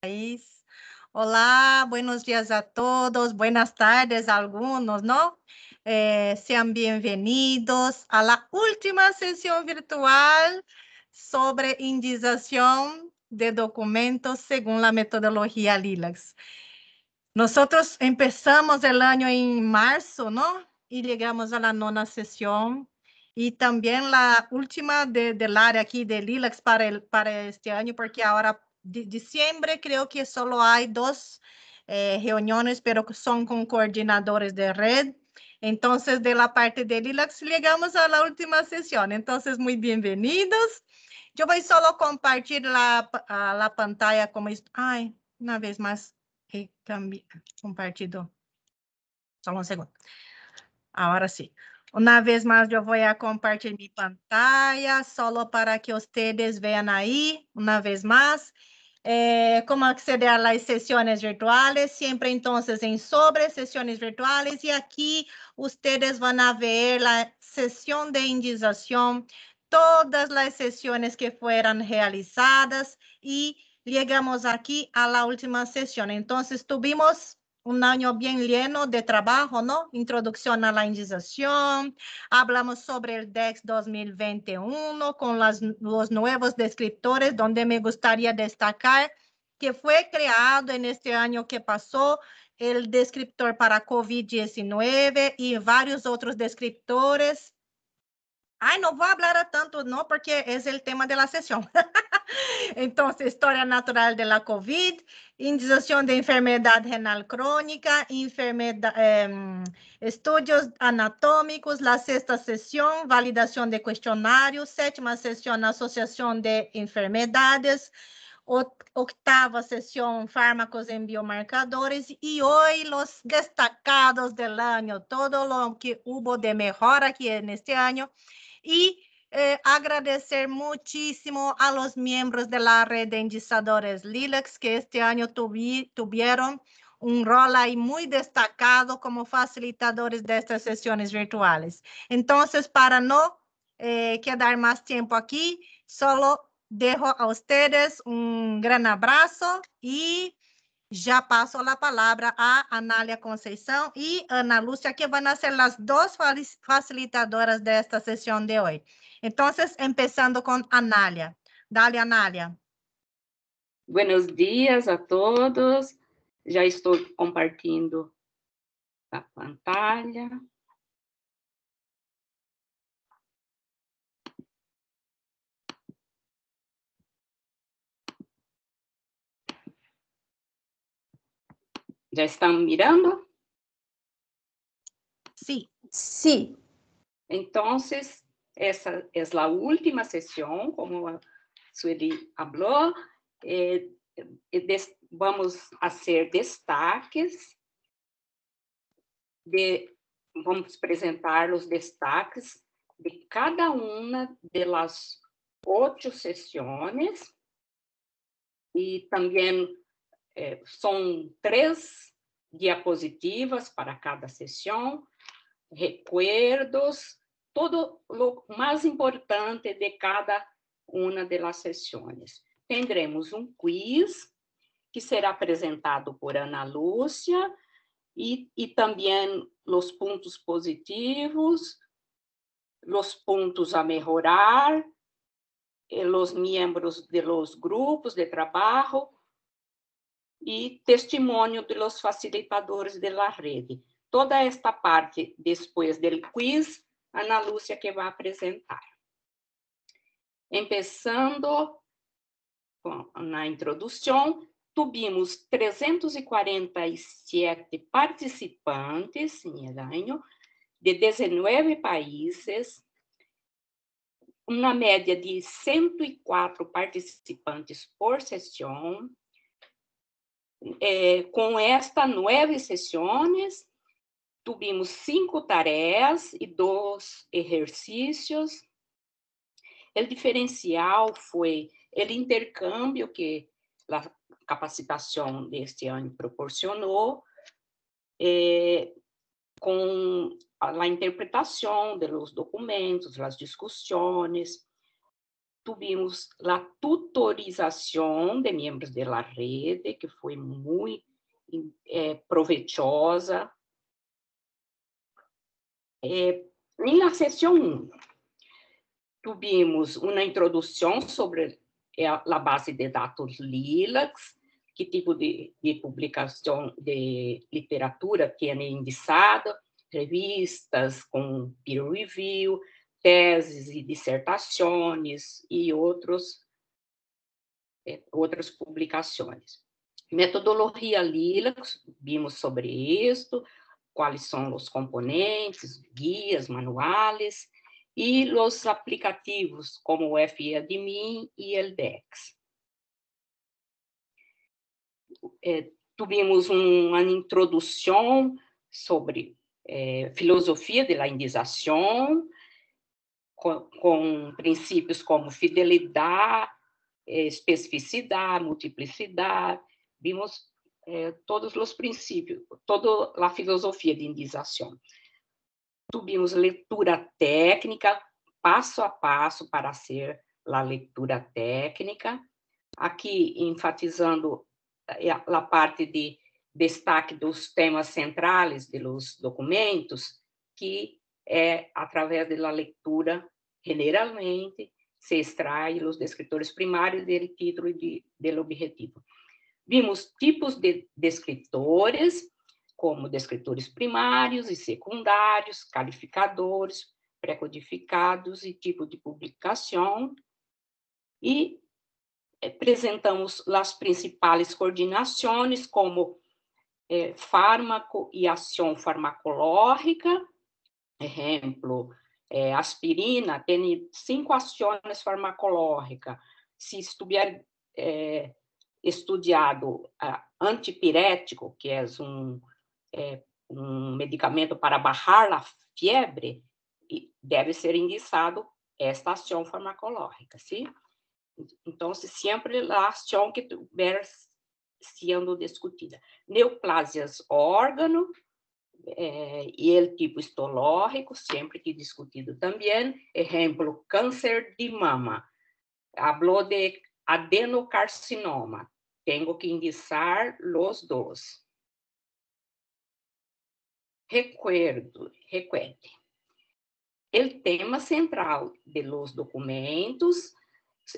país. Olá, buenos días a todos, buenas tardes a algunos, ¿no? Eh, sean bienvenidos a la última sesión virtual sobre indización de documentos según la metodología LILAX. Nosotros empezamos el año en marzo, ¿no? Y llegamos a la nona sesión y también la última de, del área aquí de LILAX para, para este año, porque ahora de diciembre creo que solo hay dos eh, reuniones, pero son con coordinadores de red. Entonces, de la parte de LILAX, llegamos a la última sesión. Entonces, muy bienvenidos. Yo voy solo compartir la, a la pantalla como... Ay, una vez más he compartido. Solo un segundo. Ahora sí. Una vez más, yo voy a compartir mi pantalla solo para que ustedes vean ahí, una vez más. Eh, cómo acceder a las sesiones virtuales, siempre entonces en sobre sesiones virtuales y aquí ustedes van a ver la sesión de indización, todas las sesiones que fueron realizadas y llegamos aquí a la última sesión. Entonces tuvimos un año bien lleno de trabajo, ¿no? Introducción a la indización, hablamos sobre el DEX 2021 con las, los nuevos descriptores, donde me gustaría destacar que fue creado en este año que pasó el descriptor para COVID-19 y varios otros descriptores Ay, no voy a hablar tanto, no, porque es el tema de la sesión. Entonces, historia natural de la COVID, indicación de enfermedad renal crónica, enfermedad, eh, estudios anatómicos, la sexta sesión, validación de cuestionarios, séptima sesión, asociación de enfermedades, octava sesión, fármacos en biomarcadores, y hoy los destacados del año, todo lo que hubo de mejor aquí en este año, y eh, agradecer muchísimo a los miembros de la red de indicadores LILAX que este año tuvi, tuvieron un rol ahí muy destacado como facilitadores de estas sesiones virtuales. Entonces, para no eh, quedar más tiempo aquí, solo dejo a ustedes un gran abrazo y ya paso la palabra a Anália Conceição y Ana Lúcia, que a ser las dos facilitadoras de esta sesión de hoy. Entonces, empezando con Anália. Dale, Anália. Buenos días a todos. Já estou compartilhando a pantalla. ¿Ya están mirando? Sí. Sí. Entonces, esa es la última sesión, como Sueli habló. Eh, des, vamos a hacer destaques de, vamos apresentar os destaques de cada uma das oito sessões e também eh, são três diapositivas para cada sessão, recuerdos, todo o mais importante de cada uma das sessões. Tendremos um quiz que será apresentado por Ana Lúcia e, e também os pontos positivos, os pontos a melhorar, os membros de los grupos de trabalho e testemunho de los facilitadores de la rede. Toda esta parte, depois do quiz, Ana Lúcia que vai apresentar. Começando na introdução, tivemos 347 participantes em ano, de 19 países, uma média de 104 participantes por sessão, eh, com esta nove sessões, tivemos cinco tarefas e dois exercícios. O diferencial foi o intercâmbio que a capacitação deste ano proporcionou, eh, com a interpretação dos documentos, as discussões. Tuvimos a tutorização de membros da rede, que foi muito é, proveitosa. É, na sessão 1, tivemos uma introdução sobre a base de dados LILAX, que tipo de, de publicação de literatura tem indicado, revistas com peer review, teses e dissertações e outros, é, outras publicações. Metodologia LILAX, vimos sobre isso, quais são os componentes, guias, manuais, e os aplicativos como o FEADMIN e LDEX. É, tivemos uma introdução sobre é, filosofia da indização, com, com, princípios como fidelidade, é, especificidade, multiplicidade, vimos é, todos os princípios, toda a filosofia de indização. Tivemos leitura técnica, passo a passo para ser a leitura técnica, aqui enfatizando eh, a parte de destaque dos temas centrais dos documentos, que é através da leitura, generalmente, se extrai os descritores primários do título e do objetivo. Vimos tipos de descritores, como descritores primários e secundários, calificadores, pré-codificados e tipo de publicação, e apresentamos as principais coordenações, como é, fármaco e ação farmacológica, exemplo, é, aspirina tem cinco ações farmacológicas, se estiver é, estudado uh, antipirético, que é um é, um medicamento para baixar a febre, deve ser indicado esta ação farmacológica, sim? Então, sempre a ação que estiver sendo discutida. Neoplásias órgano, é, e o tipo histológico, sempre que discutido também. Exemplo, câncer de mama. Hablou de adenocarcinoma. Tenho que indicar os dois recuerdo, recuerde. O tema central de los documentos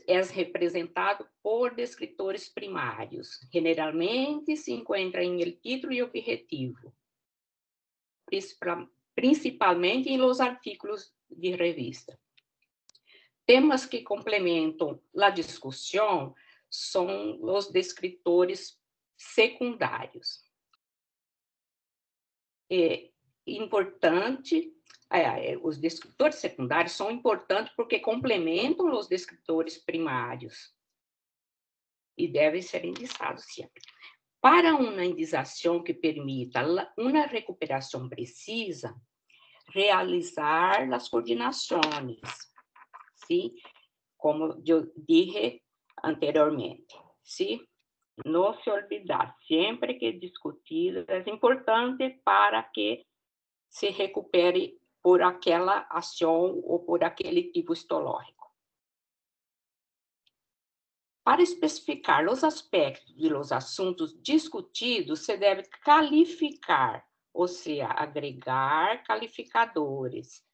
é representado por descritores primários. Generalmente se encontra em el título e objetivo, principalmente los artículos de revista. Temas que complementam a discussão são os descritores secundários é importante, é, é, os descritores secundários são importantes porque complementam os descritores primários e devem ser indicados sempre. Para uma indicação que permita uma recuperação precisa, realizar as coordenações, sim? como eu disse anteriormente, sim? não se olvidar, sempre que discutido, é importante para que se recupere por aquela ação ou por aquele tipo histológico. Para especificar os aspectos e os assuntos discutidos, se deve qualificar, ou seja, agregar qualificadores.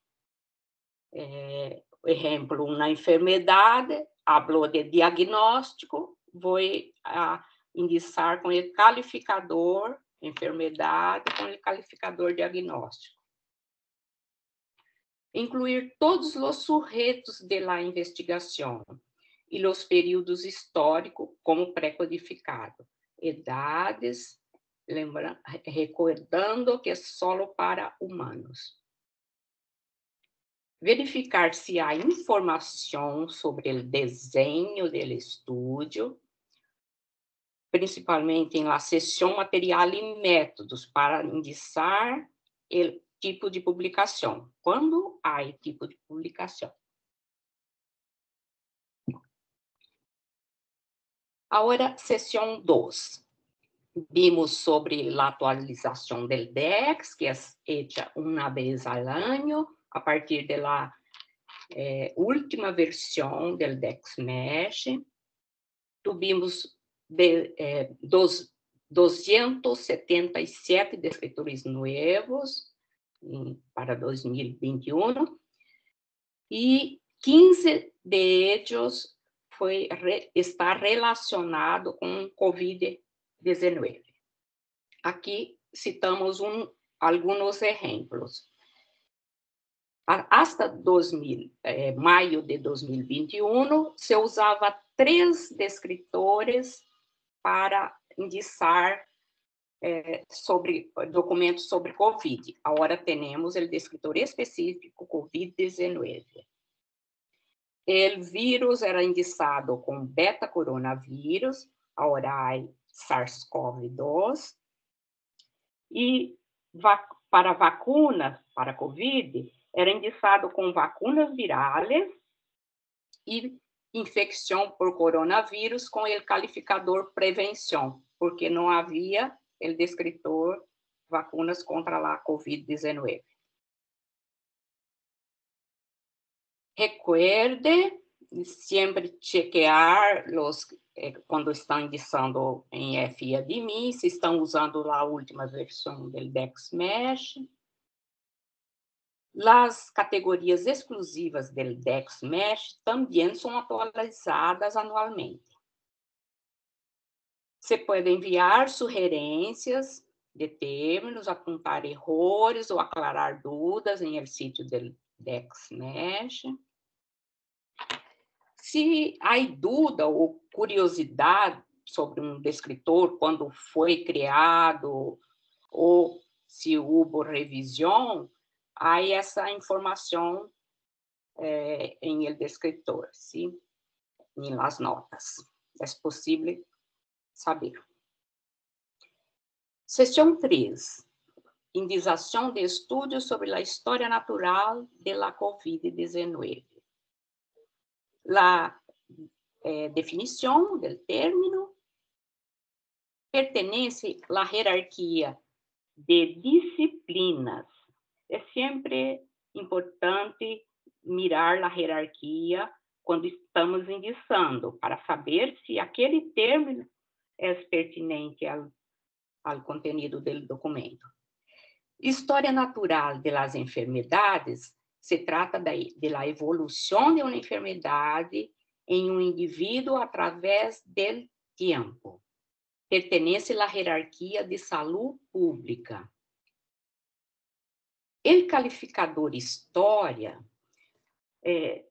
É, exemplo, na enfermidade, falou de diagnóstico, vou a indicar com o calificador enfermidade, com o calificador diagnóstico. Incluir todos os sujeitos de la investigação e os períodos históricos como pré-codificado, idades, lembrando, recordando que é solo para humanos. Verificar se há informação sobre o desenho do estúdio, principalmente em la sessão material e métodos para indicar o tipo de publicação. Quando há tipo de publicação? Agora, sessão 2. Vimos sobre a atualização do DEX, que é feita uma vez ao ano, a partir da é, última versão do DexMesh. Tivemos de, é, dos 277 descritores novos para 2021 e 15 de eles foi, está relacionado com COVID-19. Aqui citamos um, alguns exemplos. Hasta 2000, eh, maio de 2021, se usava três descritores para indicar eh, sobre documentos sobre COVID. Agora temos o descritor específico COVID-19. O vírus era indicado com beta-coronavírus, agora SARS-CoV-2, e para vacunas para COVID, era indicado com vacunas virais e infecção por coronavírus com o calificador prevenção, porque não havia o descritor vacunas contra a COVID-19. Recuerde sempre chequear los, eh, quando estão indicando em FIADMI, se estão usando a última versão do DexMesh. As categorias exclusivas do DexMesh também são atualizadas anualmente. Você pode enviar sugerências de términos, apontar erros ou aclarar dúvidas em el sítio do DexMesh. Se há dúvida ou curiosidade sobre um descritor, quando foi criado, ou se houve revisão, há essa informação é, em el descritor, sim, em las notas. É possível saber. Seção 3. Indização de estudos sobre a história natural da COVID-19 la eh, definição do término, pertenece à hierarquia de disciplinas. É sempre importante mirar a hierarquia quando estamos indicando, para saber se aquele termo é pertinente ao, conteúdo do documento. História natural das enfermidades se trata da, da evolução de uma enfermidade em um indivíduo através do tempo. Pertence à hierarquia de saúde pública. O calificador história, é,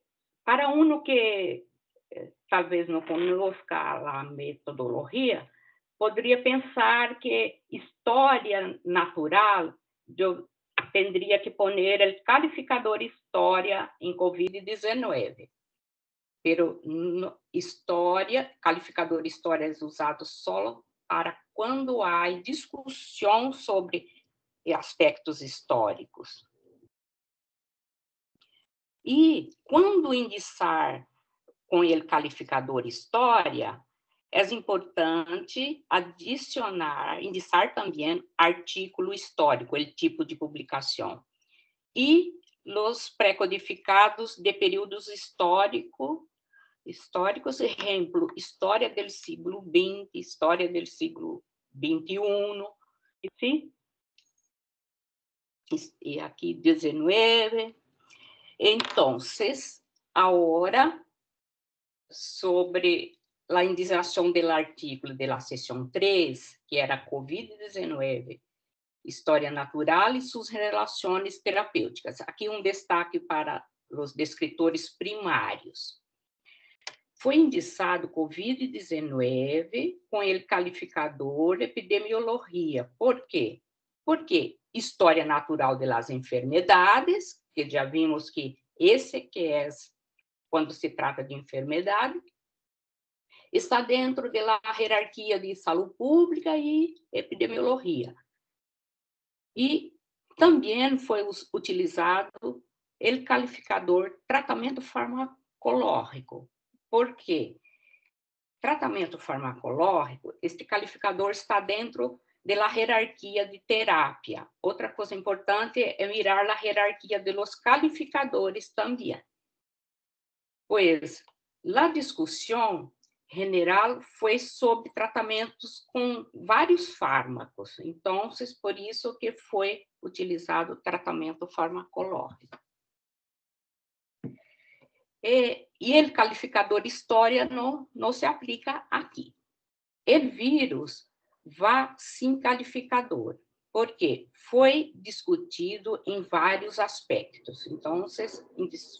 para um que é, talvez não conozca a metodologia, poderia pensar que história natural tendría que poner el calificador historia en COVID-19. Pero história, calificador história é usado só para quando há discussão sobre aspectos históricos. E quando indicar com ele calificador história, é importante adicionar, indicar também artículo histórico, o tipo de publicação. E os pré-codificados de períodos histórico, históricos, exemplo, história do século XX, história do século XXI, sim? E aqui 19. Então, agora, sobre a indicação do artigo da seção 3, que era COVID-19, História Natural e suas relações terapêuticas. Aqui um destaque para os descritores primários. Foi indicado COVID-19 com ele calificador epidemiologia. Por quê? Porque história natural das enfermidades, que já vimos que esse que é quando se trata de enfermidade, está dentro da hierarquia de saúde pública e epidemiologia. E também foi utilizado o calificador tratamento farmacológico. Por quê? Tratamento farmacológico, este calificador está dentro da hierarquia de terapia. Outra coisa importante é mirar a hierarquia dos calificadores também. Pois, a discussão general foi sobre tratamentos com vários fármacos. Então, por isso que foi utilizado o tratamento farmacológico. E, e o calificador história não, não se aplica aqui. O vírus vai sem calificador, porque foi discutido em vários aspectos. Então,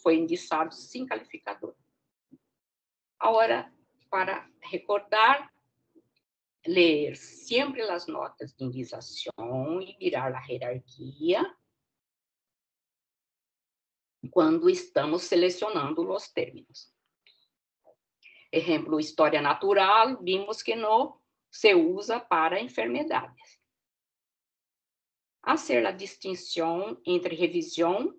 foi indicado sem calificador. Agora, para recordar, ler sempre as notas de indização e virar a hierarquia quando estamos selecionando os términos. Exemplo, história natural, vimos que não se usa para enfermedades. Hacer a distinção entre revisão,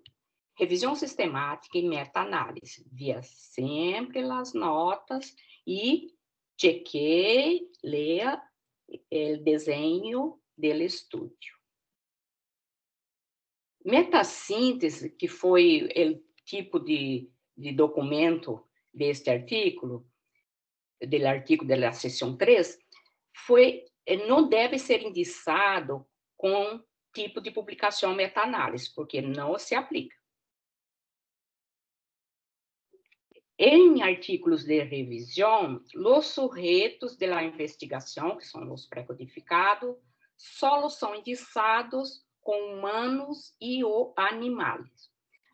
revisão sistemática e meta-análise. Via sempre as notas e chequei, leia o desenho do estúdio. Metassíntese, que foi o tipo de, de documento deste artigo, do artigo da seção 3, foi, não deve ser indicado com tipo de publicação meta-análise, porque não se aplica. Em artículos de revisão, os sujeitos da investigação, que são os pré-codificados, só são indicados com humanos e ou animais.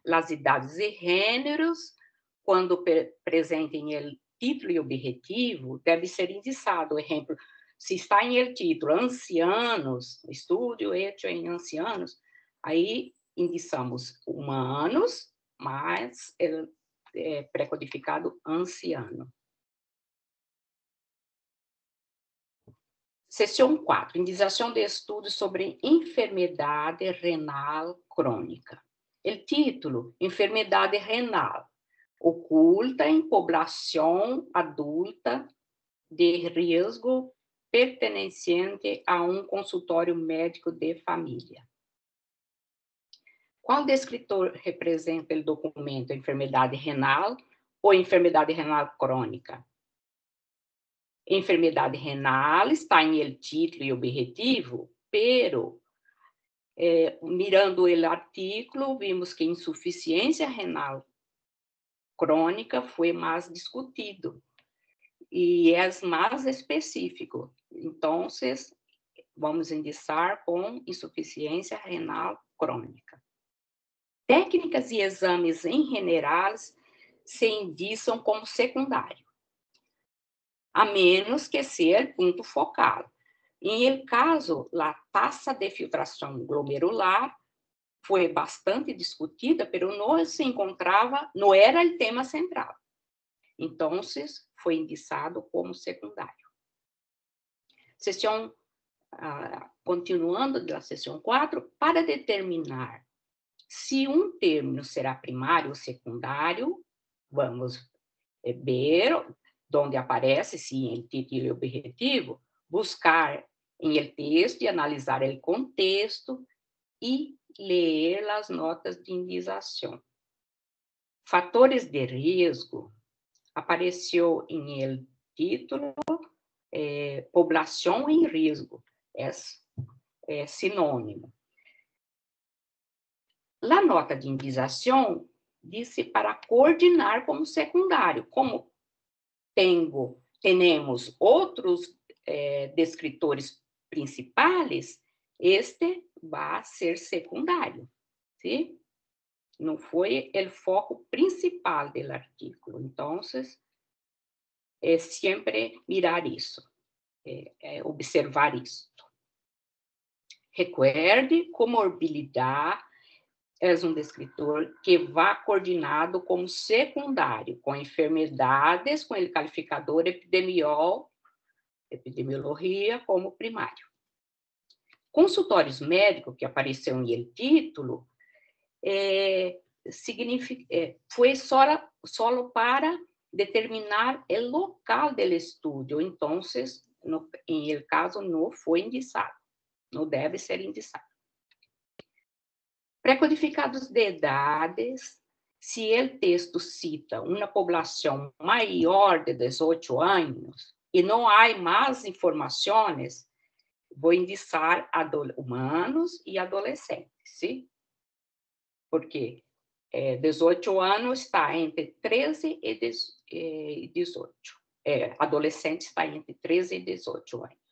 As idades e gêneros, quando presentem o título e objetivo, deve ser indicado. Exemplo, se está em el título ancianos, estudo hecho em ancianos, aí indicamos humanos, mas é, pré-codificado anciano. Seção 4, indicação de estudos sobre enfermidade renal crônica. O título, enfermidade renal, oculta em população adulta de risco pertencente a um consultório médico de família. Qual descritor representa o documento? Enfermidade renal ou enfermidade renal crônica? Enfermidade renal está em el título e objetivo, pero eh, mirando o artigo, vimos que insuficiência renal crônica foi mais discutido e é mais específico. Então, vamos indicar com insuficiência renal crônica. Técnicas e exames em generais se indicam como secundário, a menos que ser ponto focal. Em el caso, a taxa de filtração glomerular foi bastante discutida, mas não se encontrava, não era o tema central. Então, foi indicado como secundário. Sessão, ah, continuando da sessão 4, para determinar se um término será primário ou secundário, vamos eh, ver onde aparece, se em título e objetivo, buscar em el texto e analisar o contexto e ler as notas de indicação. Fatores de risco apareceu em el título eh, poblação em risco, é, é sinônimo. A nota de indicação disse para coordenar como secundário. Como temos outros eh, descritores principais, este vai ser secundário, sim? Não foi o foco principal do artigo. Então, é sempre mirar isso, é, é observar isso. Recuerde, comorbilidade és um descritor que vá coordenado como secundário, com enfermidades, com ele calificador epidemiol, epidemiologia como primário. Consultórios médicos, que apareceu em ele título, é, significa, é, foi só, só para determinar o local do estudo, então, no, em el caso, não foi indicado, não deve ser indicado. Pré-codificados de idades, se o texto cita uma população maior de 18 anos e não há mais informações, vou indicar humanos e adolescentes, sim? Porque é, 18 anos está entre 13 e 18. É, adolescente está entre 13 e 18 anos.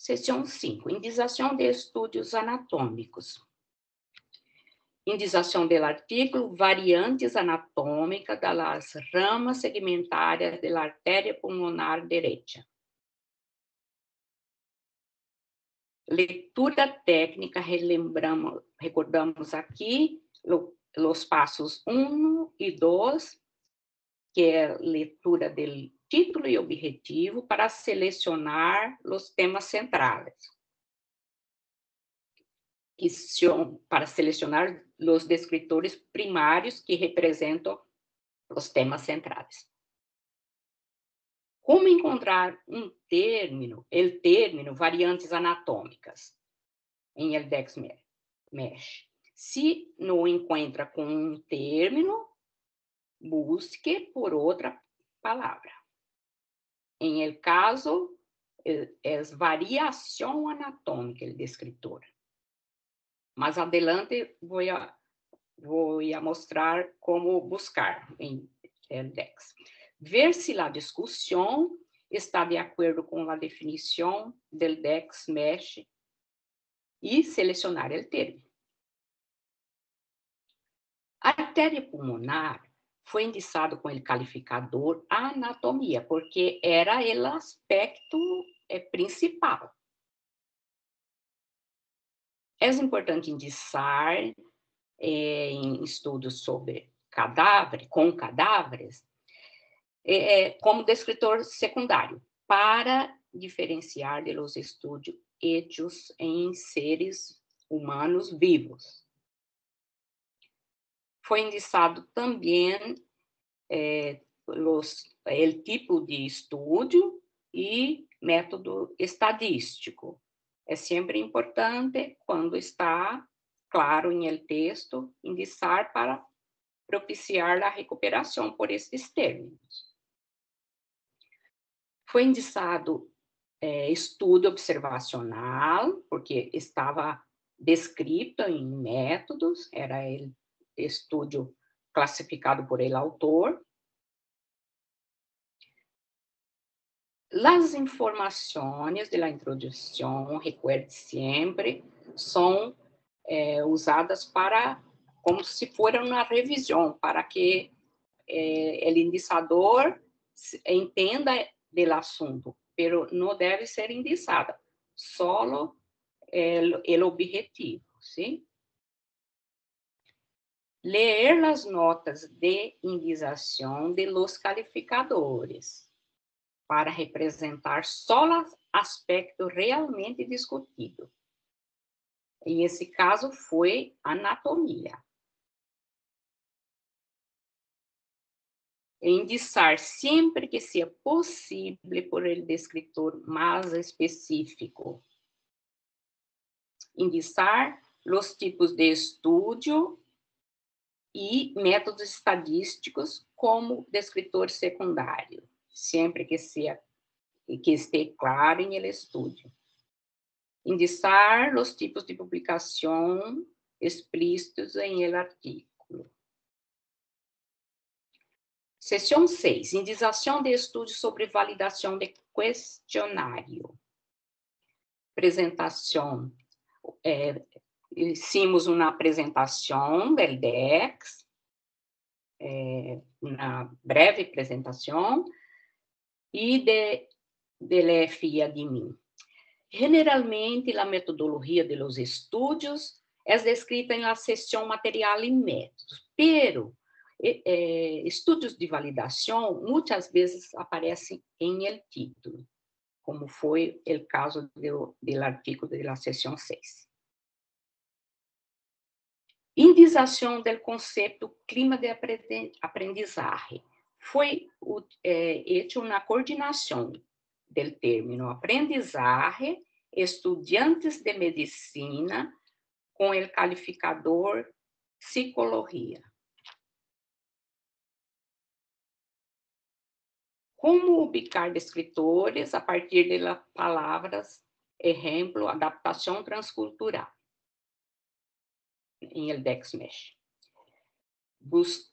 Seção 5. Indização de estudos anatômicos. Indização do artigo, variantes anatômicas das ramas segmentárias da artéria pulmonar direita. Leitura técnica, relembramos, recordamos aqui os passos 1 e 2, que é leitura do título e objetivo para selecionar os temas centrais que para selecionar os descritores primários que representam os temas centrais. Como encontrar um término, el término, variantes anatômicas em Eldex Mesh? Se não encontra com um término, busque por outra palavra. Em el caso, é variação anatômica, el descritor. Mas adelante vou a, vou a mostrar como buscar em Dex. Ver se a discussão está de acordo com a definição do Dex Mesh e selecionar o termo. A artéria pulmonar foi indicado com o qualificador anatomia, porque era o aspecto é, principal. É importante indicar é, em estudos sobre cadáver, com cadáveres, é, é, como descritor secundário, para diferenciar de los estudos hechos em seres humanos vivos. Foi indicado também é, los, o tipo de estudo e método estadístico, é sempre importante, quando está claro em el texto, indicar para propiciar a recuperação por esses termos. Foi indicado é, estudo observacional, porque estava descrito em métodos, era o estudo classificado por ele autor, Las informações de la introducción, recuerde sempre, são é, usadas para, como se fosse uma revisão, para que é, o indicador entenda do assunto, pero não deve ser indicada, solo o objetivo, sim? Leer as notas de indização de los calificadores para representar só aspecto realmente discutido. E esse caso foi anatomia. Indicar sempre que seja possível por ele descritor mais específico. Indicar os tipos de estudo e métodos estadísticos como descritor secundário sempre que, se, que esteja claro em el estudo. Indicar os tipos de publicação explícitos em el artículo. Seção 6. Indização de estudos sobre validação de questionário. Apresentação. É, hicimos uma apresentação do é, uma breve apresentação, e de, del FIA-DIMIN. Generalmente, a metodologia de los estudios é descrita em la sessão material e métodos, pero eh, estudos de validação muitas vezes aparecem em el título, como foi o caso do, do artigo da sessão 6. Indização do conceito clima de aprendizagem foi é, uma coordenação do término aprendizagem estudantes de medicina com o calificador psicologia. Como ubicar descritores a partir de palavras, exemplo, adaptação transcultural, em el Mesh. Busco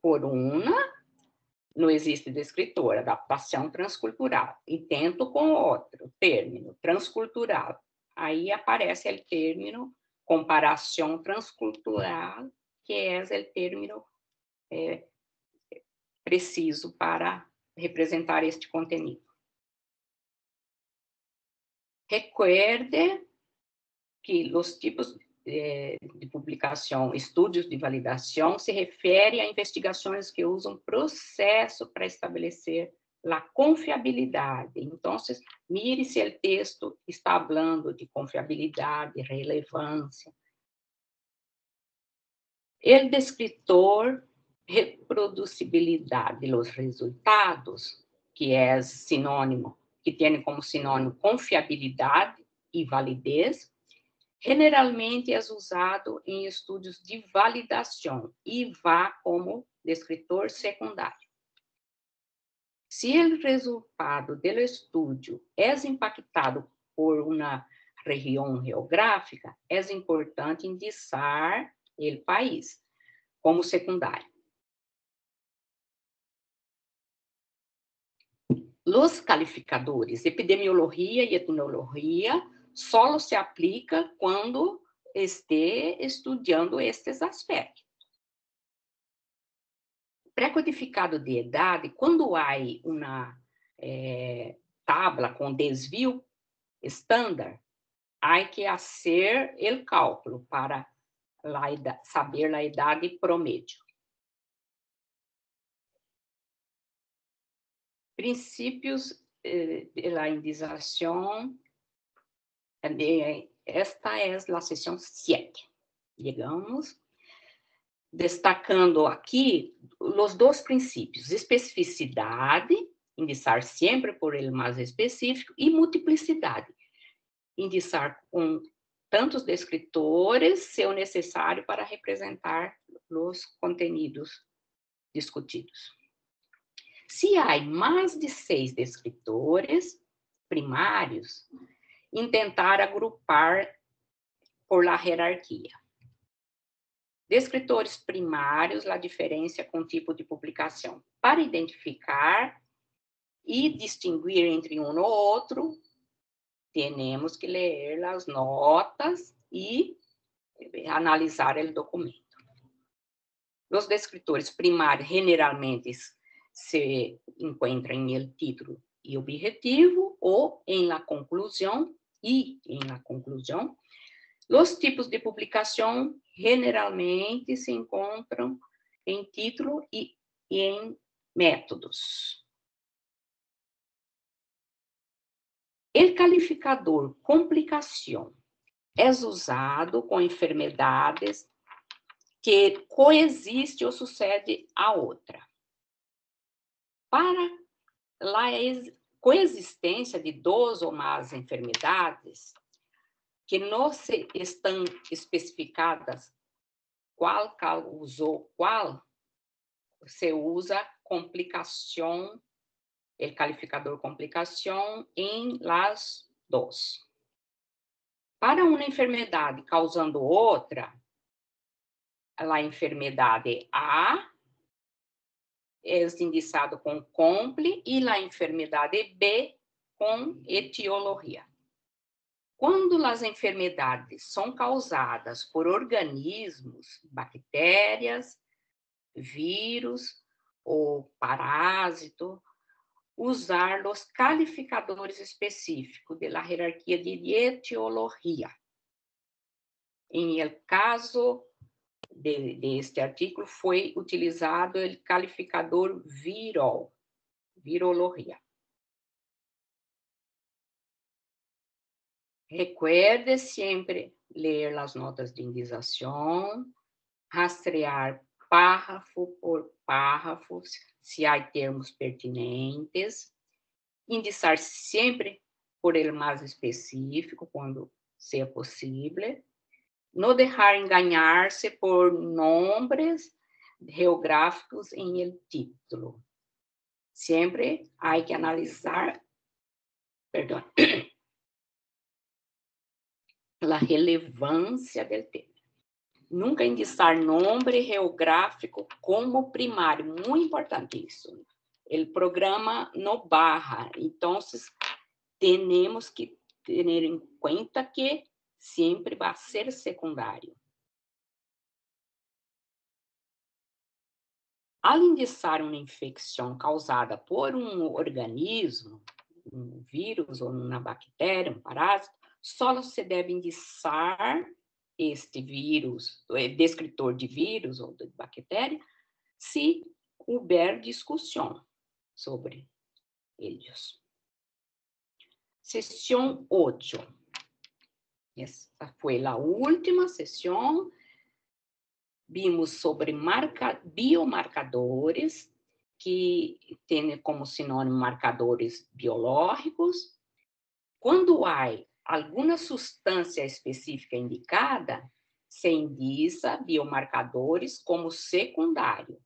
por uma, não existe descritor, adaptação transcultural. E tento com outro término, transcultural. Aí aparece o término comparação transcultural, que é o término é, preciso para representar este contenido. Recuerde que os tipos de, publicação, estudos de validação, se refere a investigações que usam processo para estabelecer a confiabilidade. Então, mire se o texto está falando de confiabilidade, relevância. O descritor reproducibilidade dos resultados, que é sinônimo, que tem como sinônimo confiabilidade e validez, generalmente é usado em estudos de validação e vá como descritor secundário. Se o resultado do estudo é impactado por uma região geográfica, é importante indicar o país como secundário. Os calificadores, epidemiologia e etnologia, só se aplica quando esteja estudando estes aspectos. Pré-codificado de idade, quando há uma é, tabla com desvio estándar, há que fazer o cálculo para saber a idade promédio. Princípios eh, de la indización, esta é a sessão 7. Digamos, destacando aqui os dois princípios, especificidade, indicar sempre por ele mais específico, e multiplicidade, indicar com tantos descritores, se o necessário para representar os contenidos discutidos. Se há mais de seis descritores primários, tentar agrupar por la hierarquia. Descritores primários, a diferença com tipo de publicação. Para identificar e distinguir entre um ou outro, temos que ler as notas e analisar o documento. Os descritores primários, generalmente, se encontra em el título e objetivo ou em la conclusão e em la conclusão. Os tipos de publicação generalmente se encontram em título e, em métodos. O calificador complicação é usado com enfermidades que coexiste ou sucede a outra para a coexistência de duas ou mais enfermidades que não se estão especificadas qual causou qual, se usa complicação, o calificador complicação em las dos. Para uma enfermidade causando outra, a enfermidade A é indicado com compli e a enfermidade B com etiologia. Quando as enfermidades são causadas por organismos, bactérias, vírus ou parásito, usar os calificadores específicos da hierarquia de etiologia. Em el caso de, deste artigo foi utilizado o calificador virol, virologia. Recuerde sempre ler as notas de indização, rastrear párrafo por párrafo, se há termos pertinentes, indicar sempre por ele mais específico, quando seja possível, no dejar engañarse por nombres geográficos en el título. Siempre hay que analizar, perdón, la relevância del tema. Nunca indicar nome geográfico como primário, muito importante isso. O programa no barra, então temos que ter em conta que sempre vai ser secundário. Ao indiciar uma infecção causada por um organismo, um vírus ou uma bactéria, um parásito, só se deve indiciar este vírus, é, descritor de vírus ou de bactéria, se houver discussão sobre eles. Sessão 8. Essa foi a última sessão. Vimos sobre marca, biomarcadores, que tem como sinônimo marcadores biológicos. Quando há alguma substância específica indicada, se indica biomarcadores como secundário.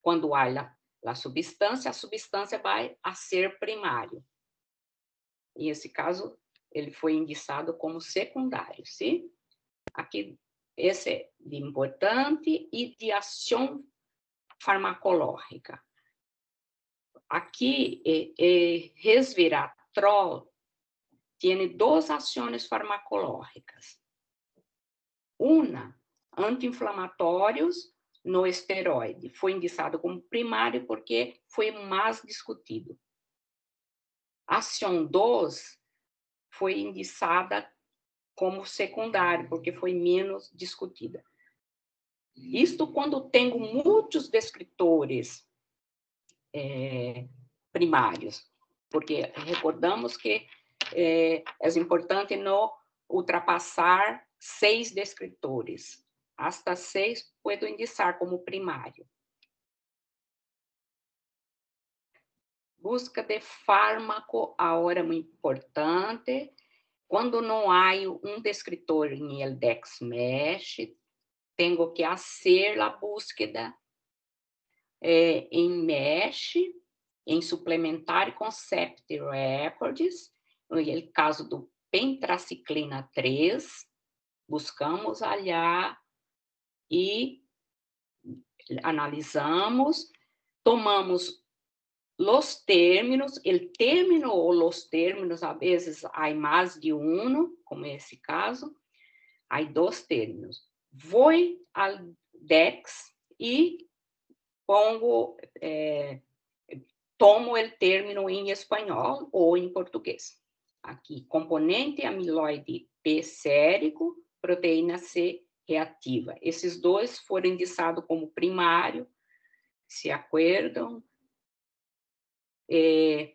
Quando há a substância, a substância vai a ser primário. Em esse caso, ele foi indicado como secundário, sim? Aqui, esse é de importante e de ação farmacológica. Aqui, é, é resveratrol tiene dos ações farmacológicas. Uma, anti-inflamatórios no esteroide. Foi indicado como primário porque foi mais discutido. Ação 2 foi indicada como secundário, porque foi menos discutida. Isto quando tenho muitos descritores é, primários, porque recordamos que é, é importante não ultrapassar seis descritores. Hasta seis puedo indicar como primário. Busca de fármaco, agora muito importante. Quando não há um descritor em Eldex Mesh, tenho que fazer a búsqueda eh, em Mesh, em Suplementary Concept Records, no caso do pentraciclina 3, buscamos olhar e analisamos, tomamos os términos, o término ou os términos, a vezes há mais de um, como esse caso, há dois términos. Vou ao DEX e pongo, eh, tomo o término em espanhol ou em português aqui, componente amiloide P sérico, proteína C reativa. Esses dois foram indicados como primário, se acordam. É,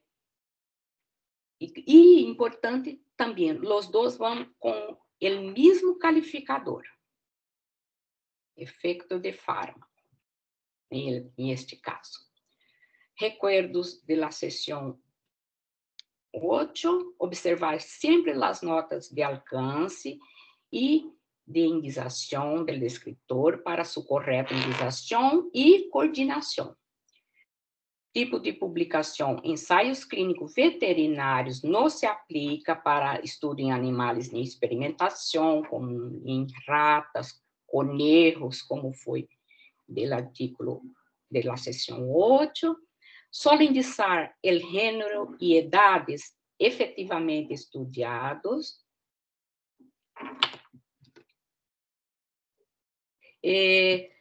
e, e, importante também, os dois vão com o mesmo calificador, efeito de fármaco, em, este caso. Recuerdos de la sessão 8, observar sempre as notas de alcance e de indicação do escritor para sua correta indicação e coordenação. Tipo de publicação: ensaios clínicos veterinários não se aplica para estudo em animais em experimentação, como em ratas, conejos, como foi do artigo da seção 8 Solo indicar o gênero e edades efetivamente estudiados. Eh,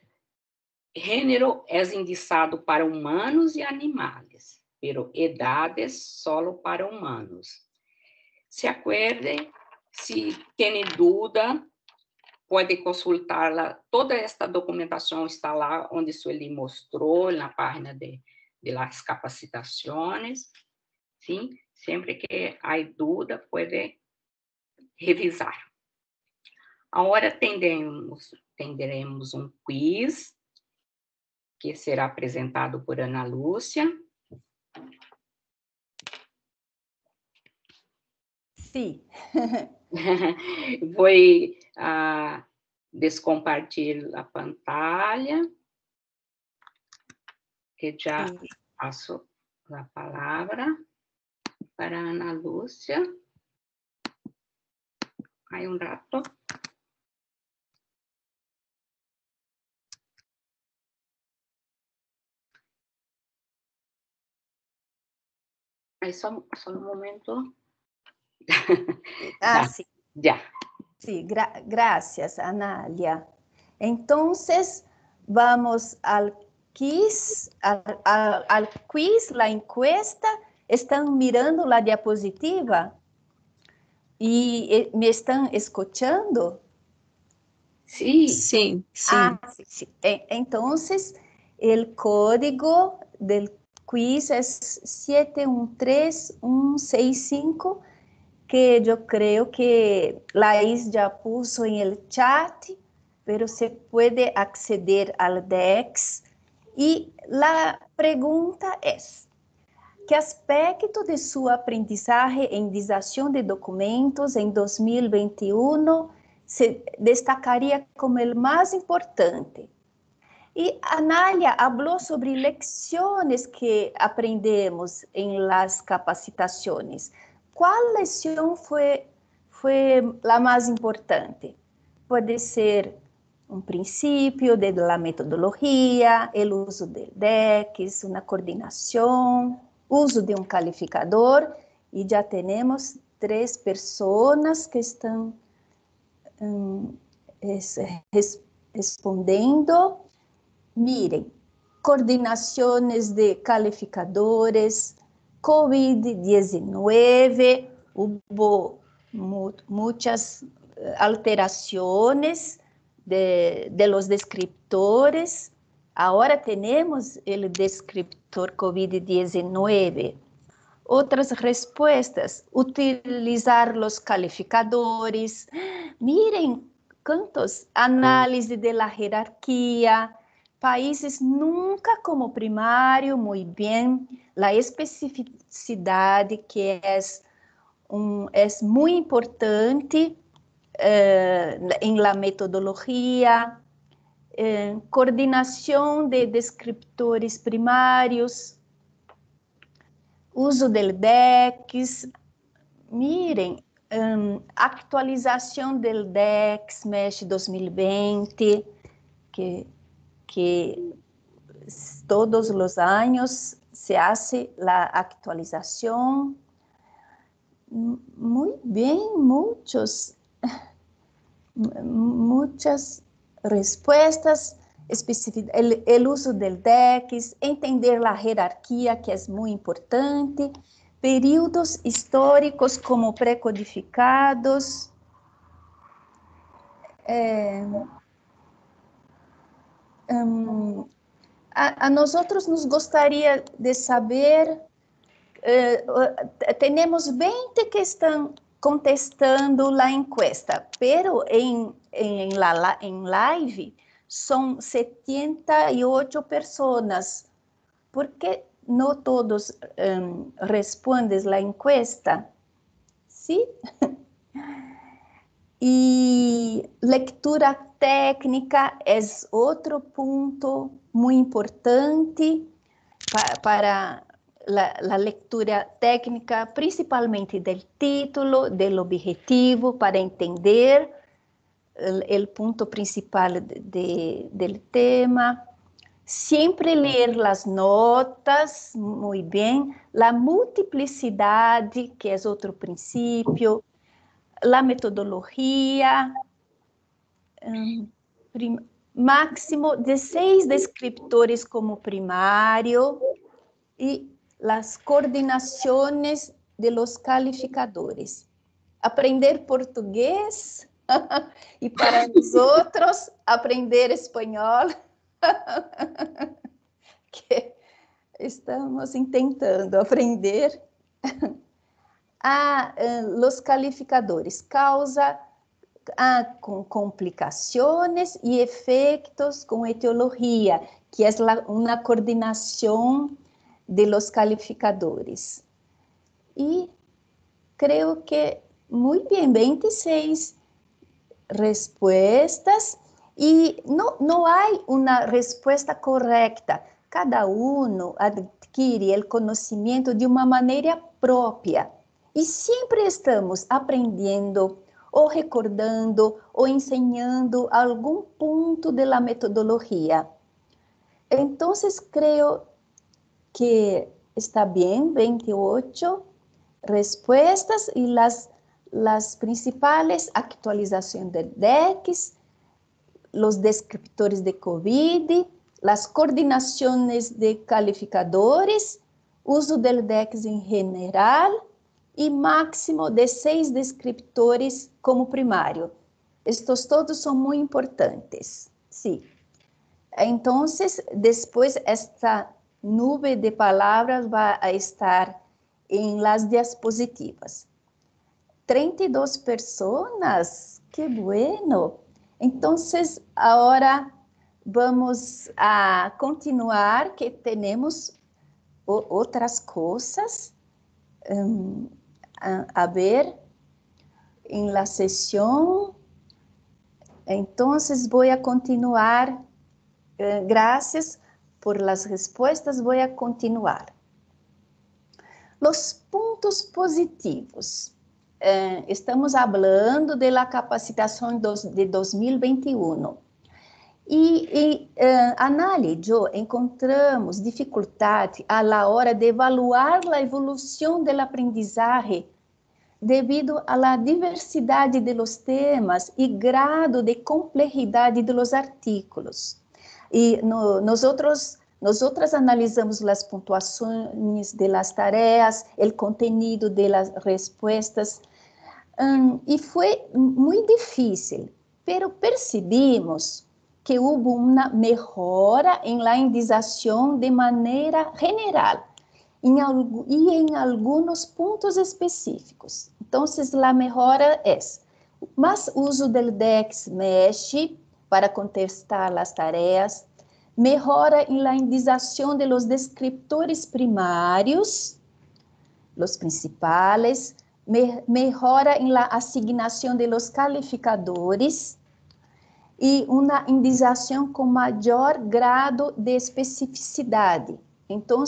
gênero é indicado para humanos e animais, pero edades solo para humanos. Se acuerde, se tem dúvida, pode consultar Toda esta documentação está lá onde Sueli mostrou, na página de de las capacitaciones, ¿sí? Siempre que hay duda, puede revisar. Agora tendremos, tendremos um quiz que será apresentado por Ana Lúcia. Sim. Vou uh, descompartilho a pantalla, que já passo a palavra para Ana Lúcia. Aí um rato. Aí só, só um momento. Ah, sim. Já. Sí, gra gracias, Analia. Entonces, vamos al quiz, al, al, al, quiz, la encuesta. ¿Están mirando la diapositiva? ¿Y eh, me están escuchando? Sí. Sí, sí. Ah, sí, sí. Entonces, el código del quiz es 713165 que yo creo que Laís ya puso en el chat, pero se puede acceder al DEX. Y la pregunta es, ¿qué aspecto de su aprendizaje en disación de documentos en 2021 se destacaría como el más importante? Y Analia habló sobre lecciones que aprendemos en las capacitaciones. qual lição foi, foi a mais importante? Pode ser um princípio de metodologia, o uso del DEX, uma coordenação, uso de um calificador, e já temos três pessoas que estão um, res, respondendo. Mirem, coordenações de calificadores, COVID-19, hubo muchas eh, alteraciones de, de, los descriptores. Ahora tenemos el descriptor COVID-19. Otras respuestas, utilizar los calificadores. Miren, cuántos análisis de la jerarquía, países nunca como primário, muito bem, a especificidade que é, um, é muito importante em la metodologia, uh, coordenação de descriptores primários, uso del DEX, miren, um, atualização del DEX MESH 2020, que que todos los años se hace la actualización. Muy bien, muchos, muchas respuestas, el, el uso del DEX, entender la jerarquía, que es muy importante, períodos históricos como precodificados, eh, um, a, a nós nos gostaria de saber, uh, temos 20 que estão contestando a encuesta, pero em, em, la, em live são 78 pessoas. Por que não todos um, respondem a encuesta? Sim? E leitura técnica é outro ponto muito importante para, a, a leitura técnica, principalmente do título, do objetivo, para entender o ponto principal do tema. Sempre ler as notas, muito bem. A multiplicidade, que é outro princípio la metodologia, um, máximo de seis descriptores como primário e las coordenações de los calificadores. Aprender português e para os outros aprender espanhol, que estamos tentando aprender a uh, los calificadores, causa a, com complicações e efeitos com etiologia, que é uma coordenação de los calificadores. E creio que muito bem, 26 respostas e não, não há uma resposta correta. Cada um adquire o conhecimento de uma maneira própria e sempre estamos aprendendo ou recordando ou ensinando algum ponto da metodologia. Então, creio que está bem 28 respostas e as, as principais atualizações do DEX, os descriptores de COVID, as coordenações de calificadores, uso do DEX em geral e máximo de seis descriptores como primário. Estes todos são muito importantes. Sim. Então, depois esta nube de palavras vai estar em las diapositivas. 32 pessoas, que bueno. Então, agora vamos a continuar, que temos outras coisas. Um, a, ver em la sessão. Então, vou a continuar. Eh, graças por las respostas, vou a continuar. Los pontos positivos. Eh, estamos falando de la capacitação de 2021. E, uh, análise, encontramos dificuldade a la hora de evaluar a evolução do aprendizagem devido à diversidade de los temas e grado de complexidade de los artículos. E no, nós outros nós outras analisamos as pontuações de las tareas, o conteúdo de las respostas, um, e foi muito difícil, pero percebimos que houve uma melhora em la indização de maneira general em, e em alguns pontos específicos. Então, a melhora é mais uso do DEX mexe para contestar as tarefas, melhora em la indização de los descriptores primários, los principales, me, melhora em la asignação de los calificadores, e uma indização com maior grado de especificidade. Então,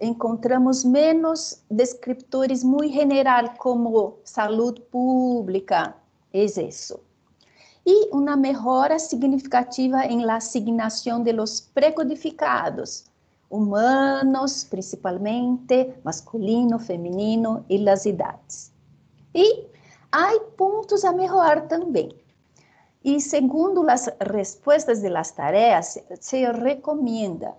encontramos menos descriptores muito general como saúde pública, isso. E uma melhora significativa em la asignação de los precodificados, humanos, principalmente, masculino, feminino e las idades. E há pontos a melhorar também. E segundo as respostas de las tareas, se recomenda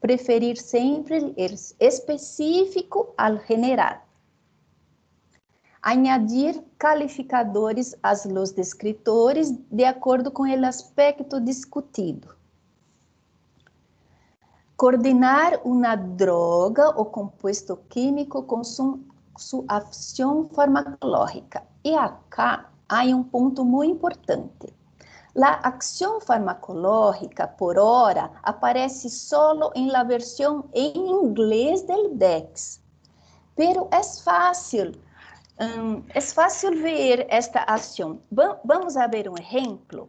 preferir sempre o específico ao general. Añadir calificadores a los descritores de acordo com o aspecto discutido. Coordenar uma droga ou composto químico com sua ação farmacológica. E acá há um ponto muito importante. A ação farmacológica, por hora, aparece solo em la versão em inglês del DEX. Pero é fácil, um, fácil ver esta ação. Vamos a ver um exemplo.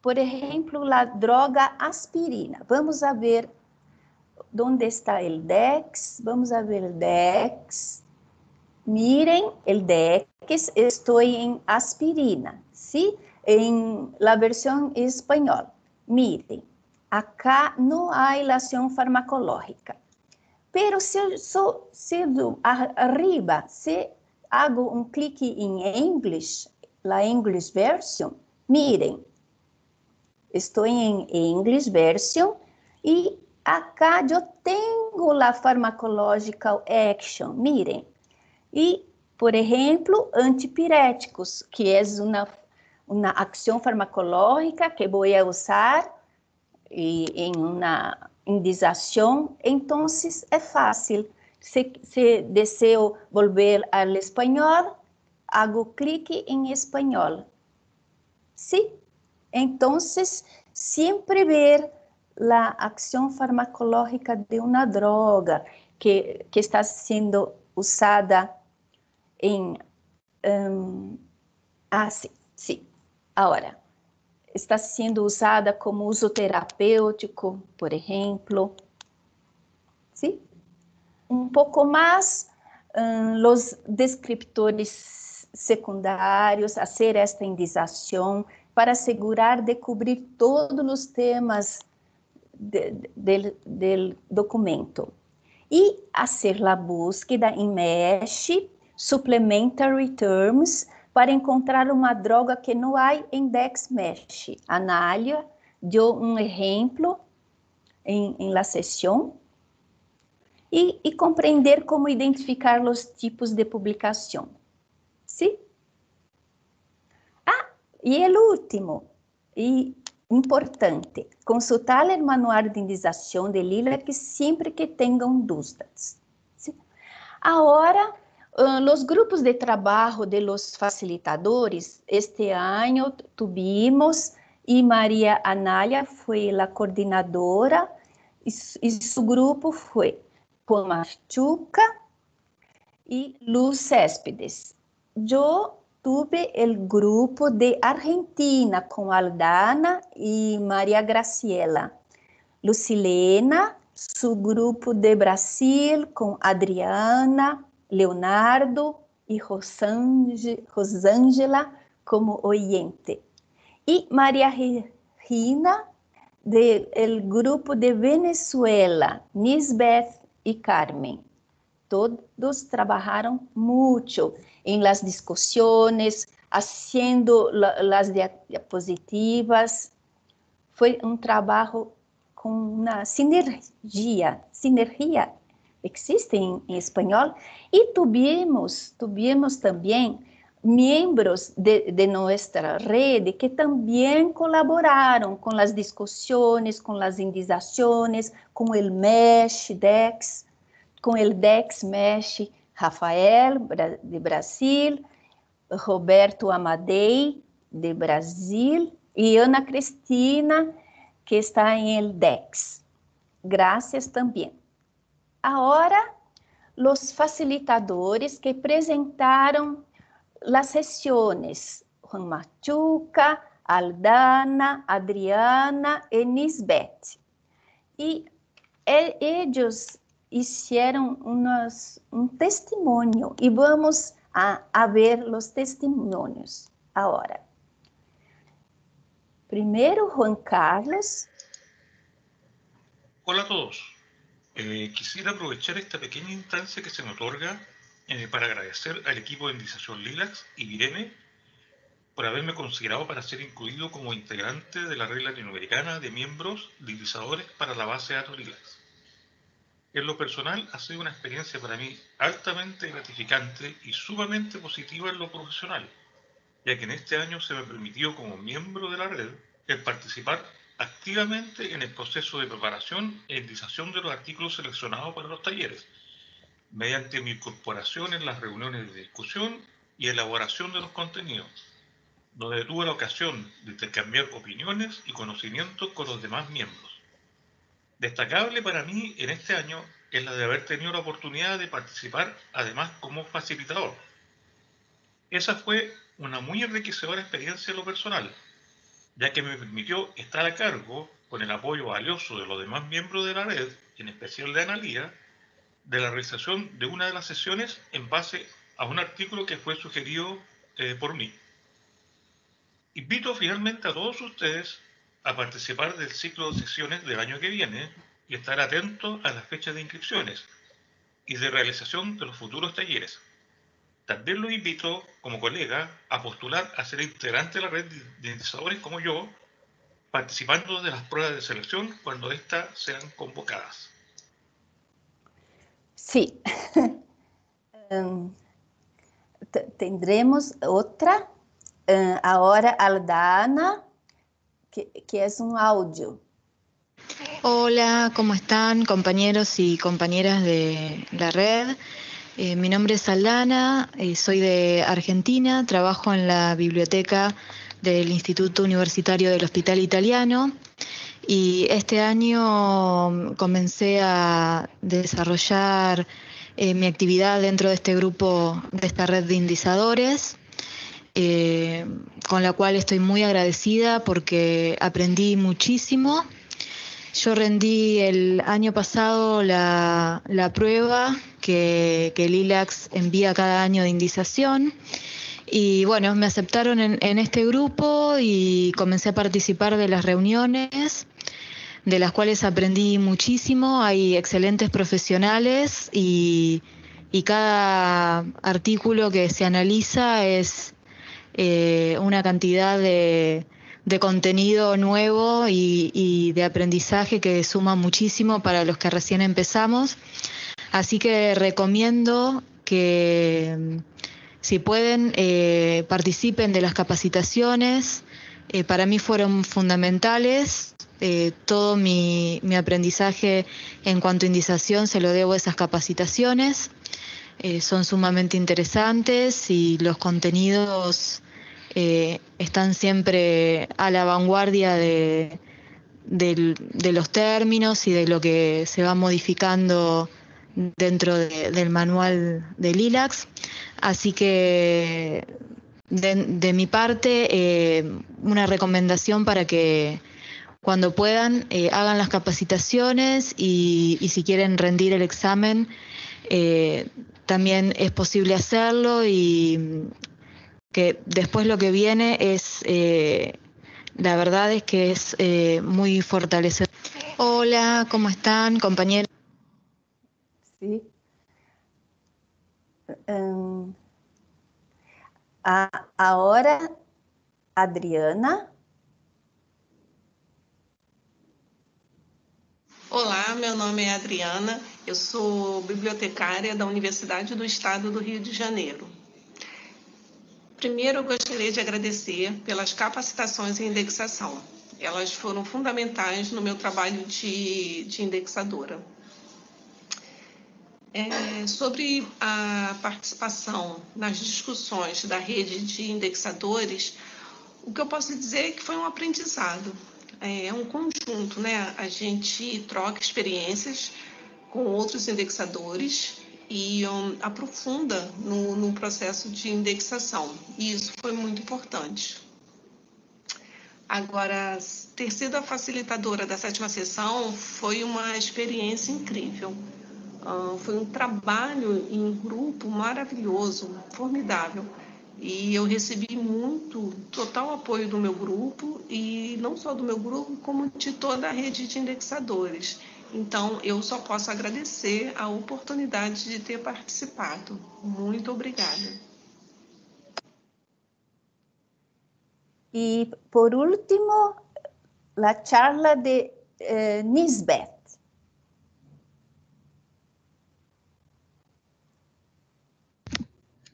Por exemplo, a droga aspirina. Vamos a ver onde está o DEX. Vamos a ver o DEX. Miren o DEX, estou em aspirina, ¿sí? En la versión español. Miren, acá no hay la acción farmacológica. Pero si, so, si arriba, si hago un clic en English, la English version, miren, estoy en English version y acá yo tengo la farmacológica action, miren, e, por exemplo, antipiréticos, que é uma, uma ação farmacológica que vou usar e, em uma indização, então é fácil. Se, se desejo volver ao espanhol, hago clique em espanhol. Sim? Então, sempre ver a ação farmacológica de uma droga que, que está sendo usada em. Um, ah, sim, sim. Agora, está sendo usada como uso terapêutico, por exemplo. Sim? Um pouco mais, um, os descriptores secundários, fazer esta indização para assegurar de cobrir todos os temas do documento. E a búsqueda em MESH, Supplementary Terms, para encontrar uma droga que não há em DexMesh. Anália deu um exemplo em, em la sessão e, e, compreender como identificar os tipos de publicação. Sim? Ah, e o último, e importante, consultar o manual de indexação de Lila que sempre que tenham dúvidas. Agora, los grupos de trabajo de los facilitadores, este año tuvimos y María Anaya fue la coordinadora y, y su grupo fue Juan Machuca y Luz Céspedes. Yo tuve el grupo de Argentina con Aldana y María Graciela. Lucilena, su grupo de Brasil con Adriana, Leonardo e Rosângela como oyente. E Maria Rina, de grupo de Venezuela, Nisbeth e Carmen. Todos trabalharam muito em las discussões, haciendo las diapositivas. Foi um trabalho com uma sinergia, sinergia existe em, espanhol, e tuvimos, tuvimos também membros de, de nossa rede que também colaboraram com as discussões, com as indizações, com o MESH, DEX, com o DEX MESH, Rafael, de Brasil, Roberto Amadei, de Brasil, e Ana Cristina, que está em el DEX. Graças também. Agora, os facilitadores que apresentaram as sessões, Juan Machuca, Aldana, Adriana e Nisbet. E eles fizeram um testemunho e vamos a, a ver os testemunhos agora. Primeiro, Juan Carlos. Olá a todos. Eh, quisiera aprovechar esta pequeña instancia que se me otorga eh, para agradecer al equipo de Indización Lilax y Vireme por haberme considerado para ser incluido como integrante de la red latinoamericana de miembros de indizadores para la base de datos Lilax. En lo personal ha sido una experiencia para mí altamente gratificante y sumamente positiva en lo profesional, ya que en este año se me permitió como miembro de la red el participar activamente en el proceso de preparación e indización de los artículos seleccionados para los talleres, mediante mi incorporación en las reuniones de discusión y elaboración de los contenidos, donde tuve la ocasión de intercambiar opiniones y conocimientos con los demás miembros. Destacable para mí en este año es la de haber tenido la oportunidad de participar además como facilitador. Esa fue una muy enriquecedora experiencia en lo personal, ya que me permitió estar a cargo, con el apoyo valioso de los demás miembros de la red, en especial de Analía, de la realización de una de las sesiones en base a un artículo que fue sugerido eh, por mí. Invito finalmente a todos ustedes a participar del ciclo de sesiones del año que viene y estar atentos a las fechas de inscripciones y de realización de los futuros talleres. También lo invito como colega a postular a ser integrante de la red de indexadores como yo, participando de las pruebas de selección cuando éstas sean convocadas. Sí. um, tendremos otra. Uh, ahora Aldana, que, que es un audio. Hola, ¿cómo están compañeros y compañeras de la red? Eh, mi nombre es Aldana, eh, soy de Argentina, trabajo en la biblioteca del Instituto Universitario del Hospital Italiano y este año comencé a desarrollar eh, mi actividad dentro de este grupo, de esta red de indizadores. con la cual estoy muy agradecida porque aprendí muchísimo. Yo rendí el año pasado la, prueba que, que Lilax envía cada año de indización. Y bueno, me aceptaron en, este grupo y comencé a participar de las reuniones, de las cuales aprendí muchísimo. Hay excelentes profesionales y, cada artículo que se analiza es eh, una cantidad de, contenido nuevo y, de aprendizaje que suma muchísimo para los que recién empezamos. Así que recomiendo que si pueden, eh, participen de las capacitaciones. Eh, para mí fueron fundamentales. Eh, todo mi, aprendizaje en cuanto a indización se lo debo a esas capacitaciones. son sumamente interesantes y los contenidos están siempre a la vanguardia de, los términos y de lo que se va modificando dentro del manual de LILAX. Así que de, mi parte, eh, una recomendación para que cuando puedan eh, hagan las capacitaciones y, si quieren rendir el examen, eh, también es posible hacerlo y que después lo que viene es, la verdad es que es muy fortalecedor. Hola, ¿cómo están compañeros? Sí. Um, a, agora, Adriana. Olá, meu nome é Adriana, eu sou bibliotecária da Universidade do Estado do Rio de Janeiro. Primeiro, eu gostaria de agradecer pelas capacitações em indexação. Elas foram fundamentais no meu trabalho de, de indexadora. É, sobre a participação nas discussões da rede de indexadores, o que eu posso dizer é que foi um aprendizado, é, é um conjunto, né? A gente troca experiências com outros indexadores e um, aprofunda no, no processo de indexação, e isso foi muito importante. Agora, ter sido a facilitadora da sétima sessão foi uma experiência incrível. Uh, foi um trabalho em grupo maravilhoso, formidável. E eu recebi muito, total apoio do meu grupo, e não só do meu grupo, como de toda a rede de indexadores. Então, eu só posso agradecer a oportunidade de ter participado. Muito obrigada. E, por último, a charla de eh, Nisbet.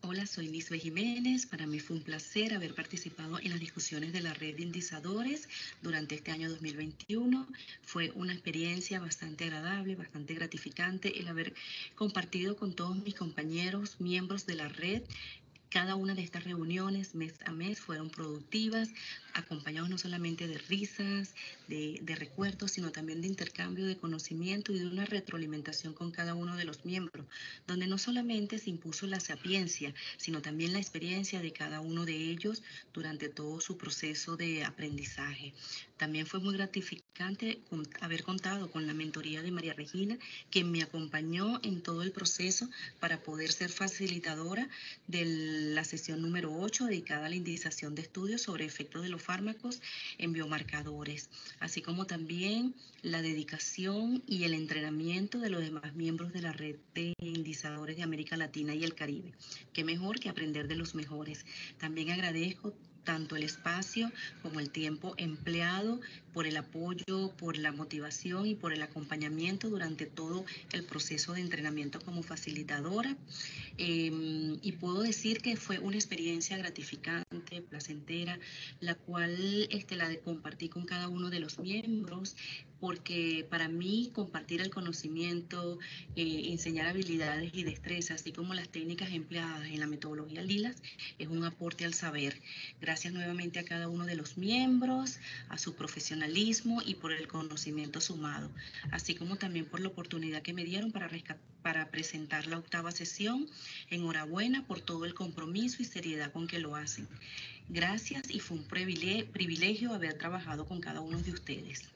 Hola, soy Nisbe Jiménez. Para mí fue un placer haber participado en las discusiones de la red de indizadores durante este año 2021. Fue una experiencia bastante agradable, bastante gratificante el haber compartido con todos mis compañeros, miembros de la red, cada una de estas reuniones mes a mes fueron productivas, acompañados no solamente de risas, de, recuerdos, sino también de intercambio de conocimiento y de una retroalimentación con cada uno de los miembros, donde no solamente se impuso la sapiencia, sino también la experiencia de cada uno de ellos durante todo su proceso de aprendizaje. También fue muy gratificante haber contado con la mentoría de María Regina, quien me acompañó en todo el proceso para poder ser facilitadora de la sesión número 8 dedicada a la indización de estudios sobre efectos de los fármacos en biomarcadores, así como también la dedicación y el entrenamiento de los demás miembros de la red de indizadores de América Latina y el Caribe. Qué mejor que aprender de los mejores. También agradezco tanto el espacio como el tiempo empleado por el apoyo, por la motivación y por el acompañamiento durante todo el proceso de entrenamiento como facilitadora. Em, y puedo decir que fue una experiencia gratificante, placentera, la cual este, la compartí con cada uno de los miembros porque para mí compartir el conocimiento, eh, enseñar habilidades y destrezas, así como las técnicas empleadas en la metodología Lilas, es un aporte al saber. Gracias nuevamente a cada uno de los miembros, a su profesionalismo y por el conocimiento sumado, así como también por la oportunidad que me dieron para, para presentar la octava sesión. Enhorabuena por todo el compromiso y seriedad con que lo hacen. Gracias y fue un privilegio haber trabajado con cada uno de ustedes.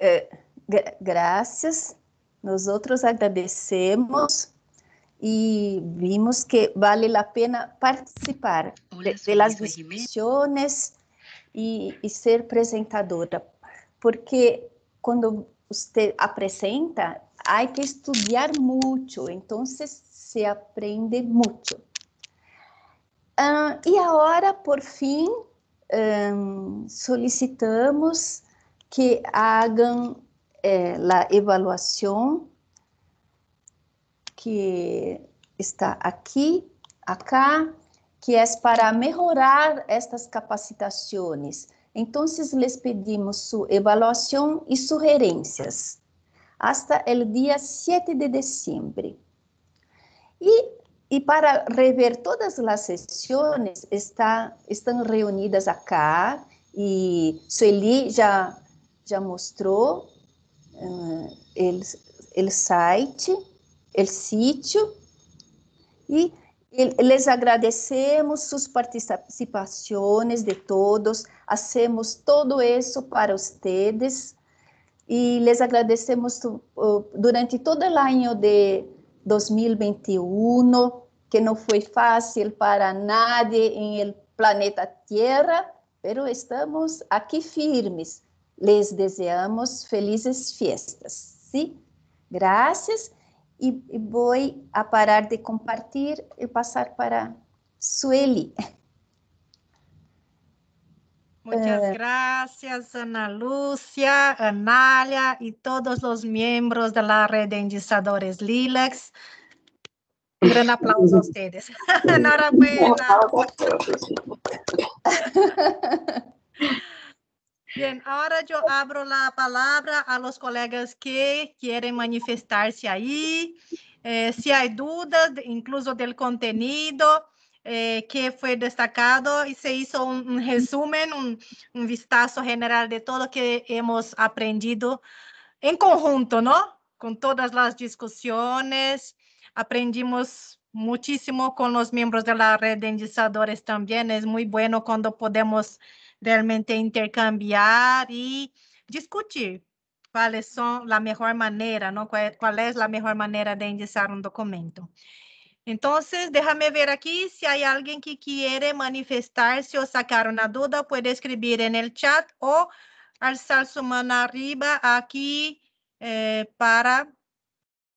É, graças, nós outros agradecemos e vimos que vale a pena participar de, das discussões e, e ser apresentadora, porque quando você apresenta, há que estudar muito, então se aprende muito. Uh, e agora, por fim, um, solicitamos que hagan eh, la que está aqui, acá, que é para melhorar estas capacitações. Então, les pedimos sua evaluação e sugerências hasta el dia 7 de dezembro. E, e para rever todas as sessões, está, estão reunidas acá, e Sueli já já mostrou uh, o site, o sítio, e les agradecemos suas participações de todos, hacemos todo isso para vocês. E les agradecemos durante todo o ano de 2021, que não foi fácil para nadie em el planeta Terra, pero estamos aqui firmes Les deseamos felizes fiestas. ¿sí? Gracias. Y, y voy a parar de compartir y pasar para Sueli. Muchas uh, gracias, Ana Lúcia, Anália e todos os membros da Rede de Indizadores Lilacs. Um grande aplauso a vocês. Enhorabuena. Bien, ahora yo abro la palabra a los colegas que quieren manifestarse ahí. Eh, si hay dudas, incluso del contenido eh, que fue destacado y se hizo un, un resumen, un, un, vistazo general de todo que hemos aprendido en conjunto, ¿no? Con todas las discusiones, aprendimos muchísimo con los miembros de la red de indizadores también. Es muy bueno cuando podemos realmente intercambiar e discutir quais são a melhor maneira? Qual, qual é a melhor maneira de indexar um documento. Então, déjame ver aqui se há alguém que quer manifestar-se ou sacar uma dúvida, pode escrever no chat ou alçar sua mão arriba aqui eh, para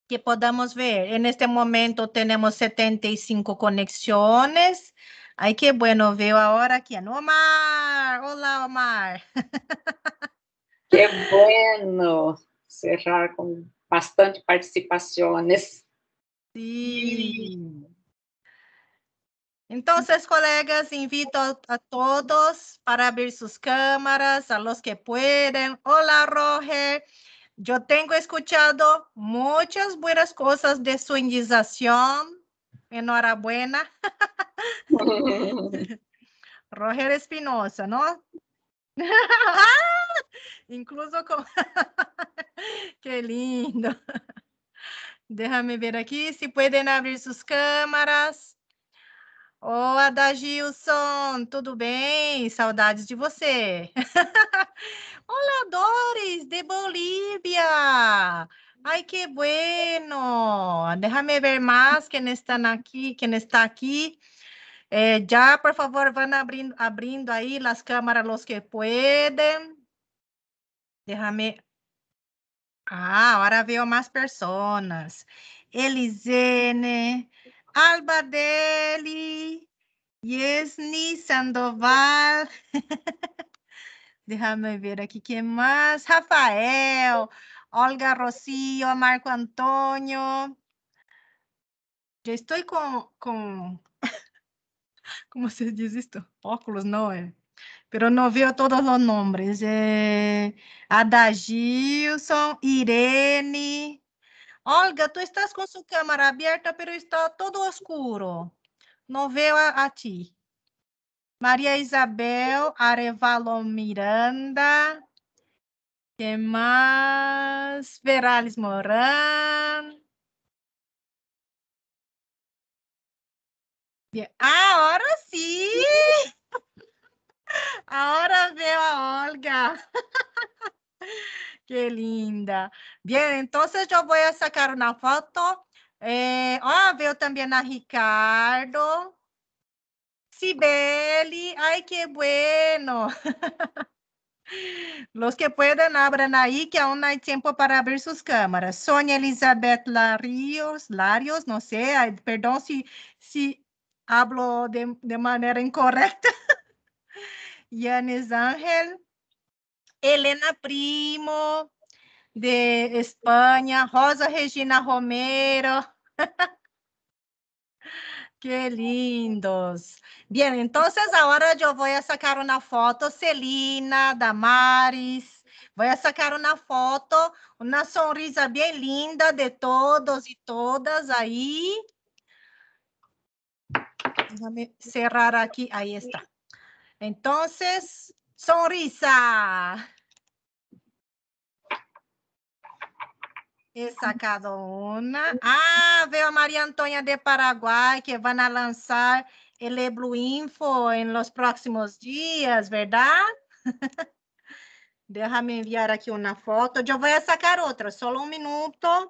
que podamos ver. Neste momento, temos 75 conexões. Ay, qué bueno, veo ahora quién. Omar, hola Omar. Qué bueno cerrar con bastante participaciones. Sí. Entonces, colegas, invito a todos para abrir sus cámaras, a los que pueden. Hola, Roger. Yo tengo escuchado muchas buenas cosas de su indización. Enhorabuena. Roger Espinosa, ¿no? Incluso con... Qué lindo. Déjame ver aqui se pueden abrir suas câmaras. Ô, oh, Adagilson, tudo bem? Saudades de você. Olá, Doris, de Bolívia. Ay, qué bueno. Déjame ver más quienes están aquí, quien está aquí. Eh, ya, por favor, van abrindo, abrindo ahí las cámaras los que pueden. Déjame. Ah, ahora veo más personas. Elisene, Albadeli, Yesni Sandoval. Déjame ver aqui quem mais. Rafael. Olga Rocio, Marco Antônio. Já estou com, com como se diz isto? Óculos, não é? pero no veo todos los nombres. Eh, Ada Gilson, Irene. Olga, tú estás con su cámara abierta, pero está todo oscuro. No veo a, a ti. Maria Isabel Arevalo Miranda. que mais? Verales Moran. Ah, agora sim! Ahora veo a Olga. Qué linda. Bien, entonces yo voy a sacar una foto. Eh, oh, veo también a Ricardo. Sibeli. Ay, qué bueno. Los que pueden, abran ahí, que aún hay tiempo para abrir sus cámaras. Sonia Elizabeth Larios, Larios, no sé, perdón si, si hablo de, de manera incorrecta. Yanis Ángel, Helena Primo, de Espanha, Rosa Regina Romero. Qué lindos. Bien, entonces ahora yo voy a sacar una foto, Celina, Damaris. Voy a sacar una foto, una sonrisa bien linda de todos y todas ahí. Déjame cerrar aquí, ahí está. Entonces, sonrisa. He sacado una. Ah, veo a María Antonia de Paraguay que van a lanzar el Eblu Info en los próximos días, ¿verdad? Déjame enviar aquí una foto. Voy a sacar otra, solo un minuto.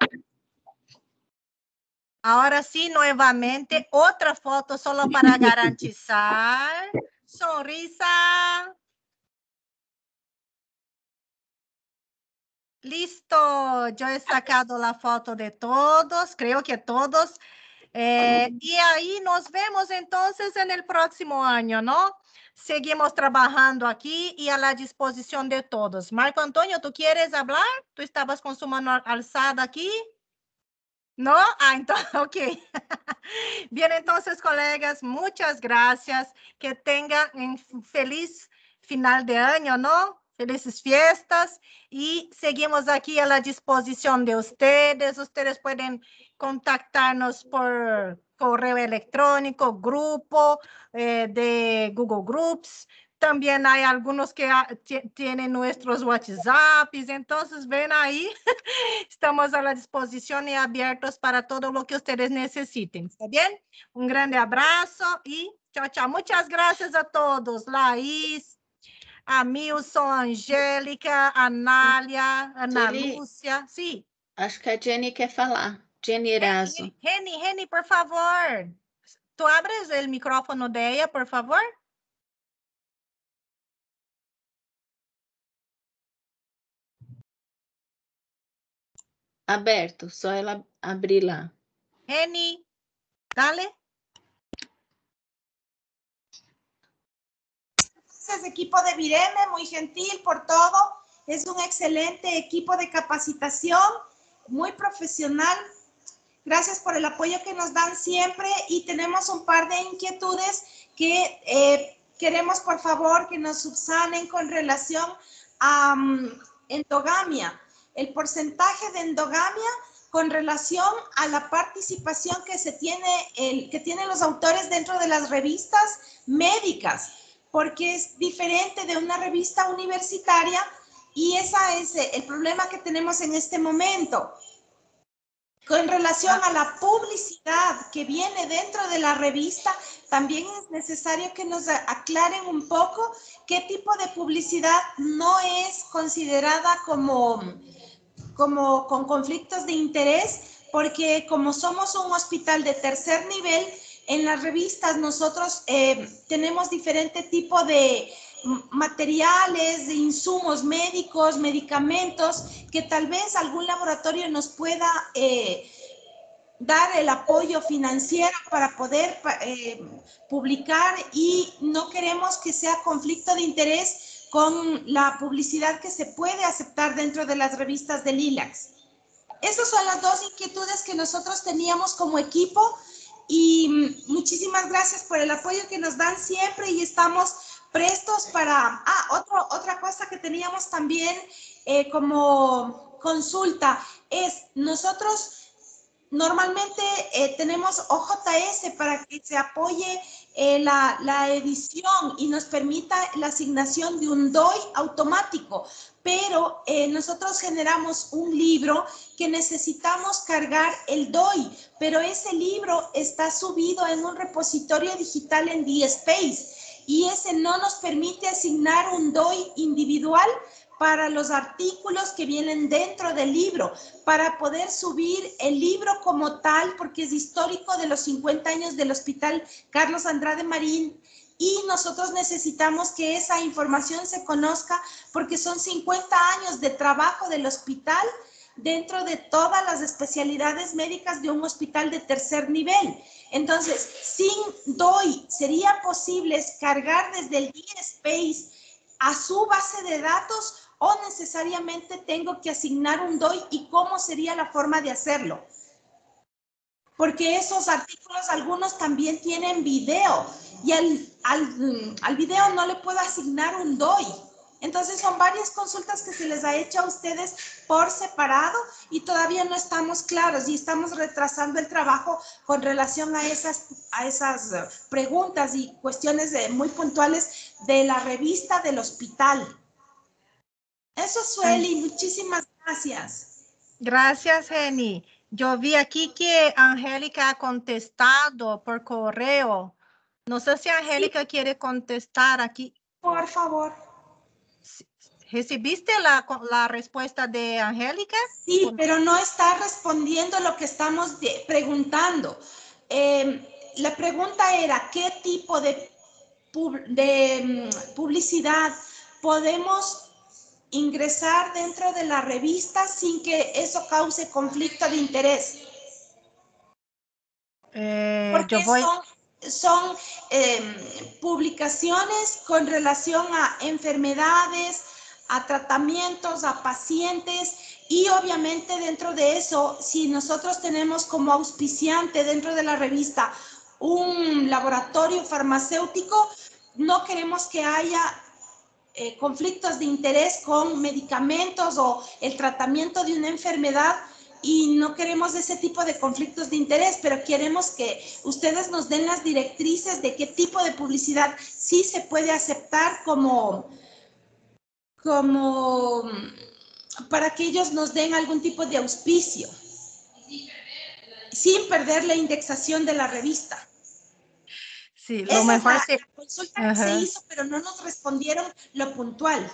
Ahora sí, nuevamente, otra foto solo para garantizar. Sonrisa. Listo, yo he sacado la foto de todos, creo que todos. Eh, y ahí nos vemos entonces en el próximo año, ¿no? Seguimos trabajando aquí y a la disposición de todos. Marco Antonio, ¿tú quieres hablar? ¿Tú estabas con su mano alzada aquí? ¿No? Ah, entonces, ok. Bien, entonces, colegas, muchas gracias. Que tengan un feliz final de año, ¿no? Felices fiestas y seguimos aquí a la disposición de ustedes. Ustedes pueden contactarnos por correo electrónico, grupo eh, de Google Groups, también hay algunos que tienen nuestros WhatsApps, entonces ven ahí, estamos a la disposición y abiertos para todo lo que ustedes necesiten, ¿está bien? Un grande abrazo y chao, chao. Muchas gracias a todos, Laís, a Milson, a Angélica, a Nália, a Ana Lúcia. Sim. Acho que a Jenny quer falar. Jenny Eraso. Reni, Reni, por favor. Tu abres o microfone de ella, por favor? Aberto, só ela abrir lá. Reni, dale. Gracias, equipo de Vireme, muy gentil por todo. Es un excelente equipo de capacitación, muy profesional. Gracias por el apoyo que nos dan siempre y tenemos un par de inquietudes que eh, queremos, por favor, que nos subsanen con relación a um, endogamia el porcentaje de endogamia con relación a la participación que se tiene, el, que tienen los autores dentro de las revistas médicas, porque es diferente de una revista universitaria y ese es el problema que tenemos en este momento. Con relación a la publicidad que viene dentro de la revista, también es necesario que nos aclaren un poco qué tipo de publicidad no es considerada como como con conflictos de interés, porque como somos un hospital de tercer nivel, en las revistas nosotros eh, tenemos diferente tipo de materiales, de insumos médicos, medicamentos, que tal vez algún laboratorio nos pueda eh, dar el apoyo financiero para poder eh, publicar y no queremos que sea conflicto de interés con la publicidad que se puede aceptar dentro de las revistas de Lilacs. Esas son las dos inquietudes que nosotros teníamos como equipo y muchísimas gracias por el apoyo que nos dan siempre y estamos prestos para... Ah, otro, otra cosa que teníamos también eh, como consulta es nosotros normalmente eh, tenemos OJS para que se apoye eh, la, la, edición y nos permita la asignación de un DOI automático, pero eh, nosotros generamos un libro que necesitamos cargar el DOI, pero ese libro está subido en un repositorio digital en DSpace y ese no nos permite asignar un DOI individual para los artículos que vienen dentro del libro, para poder subir el libro como tal, porque es histórico de los 50 años del Hospital Carlos Andrade Marín. Y nosotros necesitamos que esa información se conozca porque son 50 años de trabajo del hospital dentro de todas las especialidades médicas de un hospital de tercer nivel. Entonces, sin DOI, ¿sería posible cargar desde el DSpace a su base de datos o necesariamente tengo que asignar un DOI y cómo sería la forma de hacerlo. Porque esos artículos, algunos también tienen video y al, al, al video no le puedo asignar un DOI. Entonces son varias consultas que se les ha hecho a ustedes por separado y todavía no estamos claros y estamos retrasando el trabajo con relación a esas, a esas preguntas y cuestiones muy puntuales de la revista del hospital. Eso, Sueli, muchísimas gracias. Gracias, Jenny. Yo vi aquí que Angélica ha contestado por correo. No sé si Angélica sí. quiere contestar aquí. Por favor. ¿Recibiste la, la respuesta de Angélica? Sí, pero no está respondiendo lo que estamos de, preguntando. Eh, la pregunta era, ¿qué tipo de, pub, de um, publicidad podemos ingresar dentro de la revista sin que eso cause conflicto de interés. Eh, Porque voy... son, son eh, publicaciones con relación a enfermedades, a tratamientos, a pacientes y obviamente dentro de eso, si nosotros tenemos como auspiciante dentro de la revista un laboratorio farmacéutico, no queremos que haya eh, conflictos de interés con medicamentos o el tratamiento de una enfermedad y no queremos ese tipo de conflictos de interés, pero queremos que ustedes nos den las directrices de qué tipo de publicidad sí se puede aceptar como, como para que ellos nos den algún tipo de auspicio, sin perder la indexación de la revista. Sí, lo Esa mejor es la, la consulta Ajá. que se hizo, pero no nos respondieron lo puntual.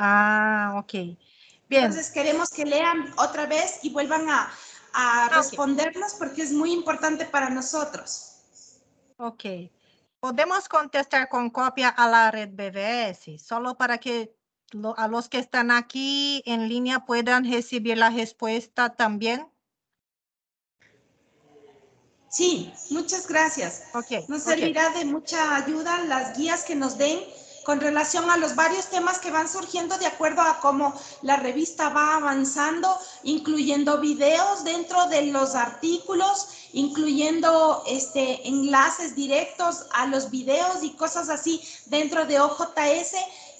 Ah, ok. Bien. Entonces queremos que lean otra vez y vuelvan a, a okay. respondernos porque es muy importante para nosotros. Ok. Podemos contestar con copia a la red BBS, solo para que lo, a los que están aquí en línea puedan recibir la respuesta también. Sí, muchas gracias. Okay, nos servirá okay. de mucha ayuda las guías que nos den con relación a los varios temas que van surgiendo de acuerdo a cómo la revista va avanzando, incluyendo videos dentro de los artículos, incluyendo este, enlaces directos a los videos y cosas así dentro de OJS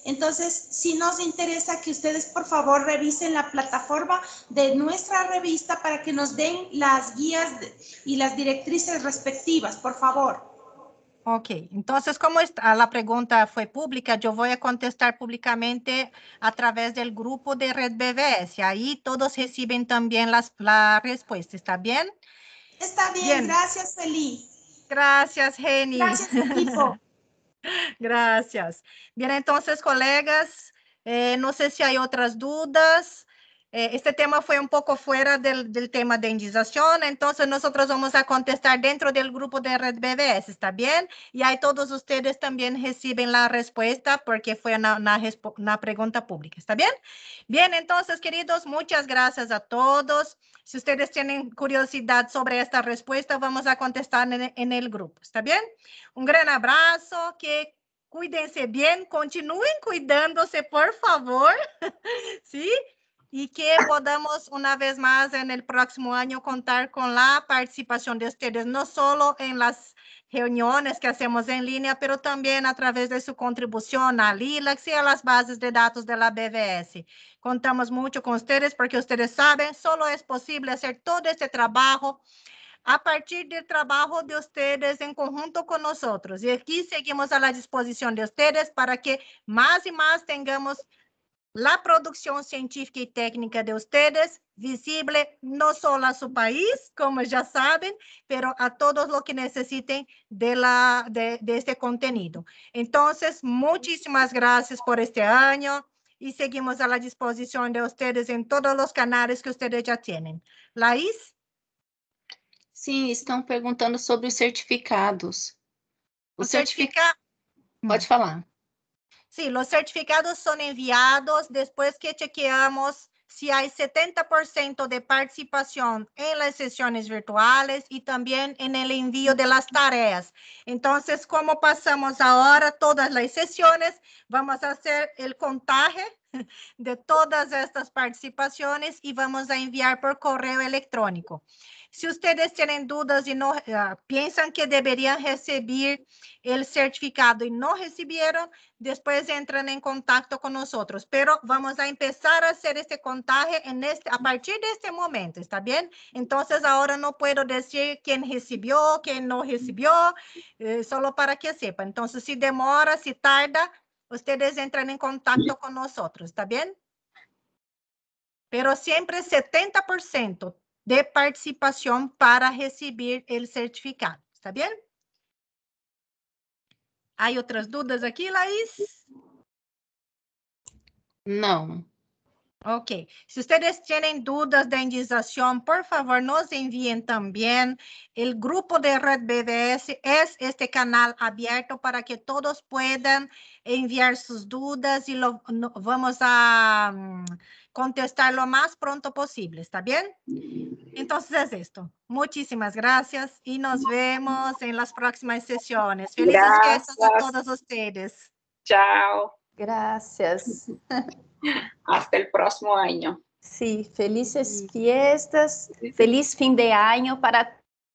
entonces, si nos interesa que ustedes por favor revisen la plataforma de nuestra revista para que nos den las guías y las directrices respectivas, por favor. Ok, entonces como está, la pregunta fue pública, yo voy a contestar públicamente a través del grupo de Red BBS. Ahí todos reciben también las, la respuesta, ¿está bien? Está bien, bien. gracias Feli. Gracias, Jenny. Gracias, equipo. Gracias. Bien, entonces, colegas, eh, no sé si hay otras dudas. Eh, este tema fue un poco fuera del, tema de indización, entonces nosotros vamos a contestar dentro del grupo de Red BBS, ¿está bien? Y ahí todos ustedes también reciben la respuesta porque fue una pregunta pública, ¿está bien? Bien, entonces, queridos, muchas gracias a todos. Si ustedes tienen curiosidad sobre esta respuesta, vamos a contestar en, en el grupo, ¿está bien? Un gran abrazo, que cuídense bien, continúen cuidándose, por favor, ¿sí? Y que podamos una vez más en el próximo año contar con la participación de ustedes, no solo en las reuniones que hacemos en línea, pero también a través de su contribución a LILAX y a las bases de datos de la BVS. Contamos mucho con ustedes porque ustedes saben, solo es posible hacer todo este trabajo a partir del trabajo de ustedes en conjunto con nosotros. Y aquí seguimos a la disposición de ustedes para que más y más tengamos la producción científica y técnica de ustedes visible no solo a su país, como ya saben, pero a todos los que necesiten de, la, de, de este contenido. Entonces, muchísimas gracias por este año y seguimos a la disposición de ustedes en todos los canales que ustedes já têm. Laís? Sim, estão perguntando sobre os certificados. O certificado. Pode falar. Sí, los certificados son enviados después que chequeamos si hay 70% de participación en las sesiones virtuales y también en el envío de las tareas. Entonces, como pasamos ahora todas las sesiones, vamos a hacer el contaje de todas estas participaciones y vamos a enviar por correo electrónico. Si ustedes tienen dudas y no uh, piensan que deberían recibir el certificado y no recibieron, después entran en contacto con nosotros. Pero vamos a empezar a hacer este contaje en este, a partir de este momento, ¿está bien? Entonces ahora no puedo decir quién recibió, quién no recibió, eh, para que sepa. Entonces, si demora, si tarda, ustedes entran en contacto con nosotros, ¿está bien? Pero siempre 70% de participação para receber o certificado. Está bem? Há outras dúvidas aqui, Laís? Não. Ok. Se ustedes tienen dudas de indiciación, por favor, nos envíen también. El grupo de Red BBS es este canal abierto para que todos puedan enviar y lo no, vamos a um, contestar lo más pronto posible. ¿Está bien? Entonces es esto. Muchísimas gracias y nos vemos en las próximas sesiones. Felices Gracias. fiestas a todos ustedes. Chao. Gracias. Hasta el próximo año. Sí, felices fiestas, feliz fin de año para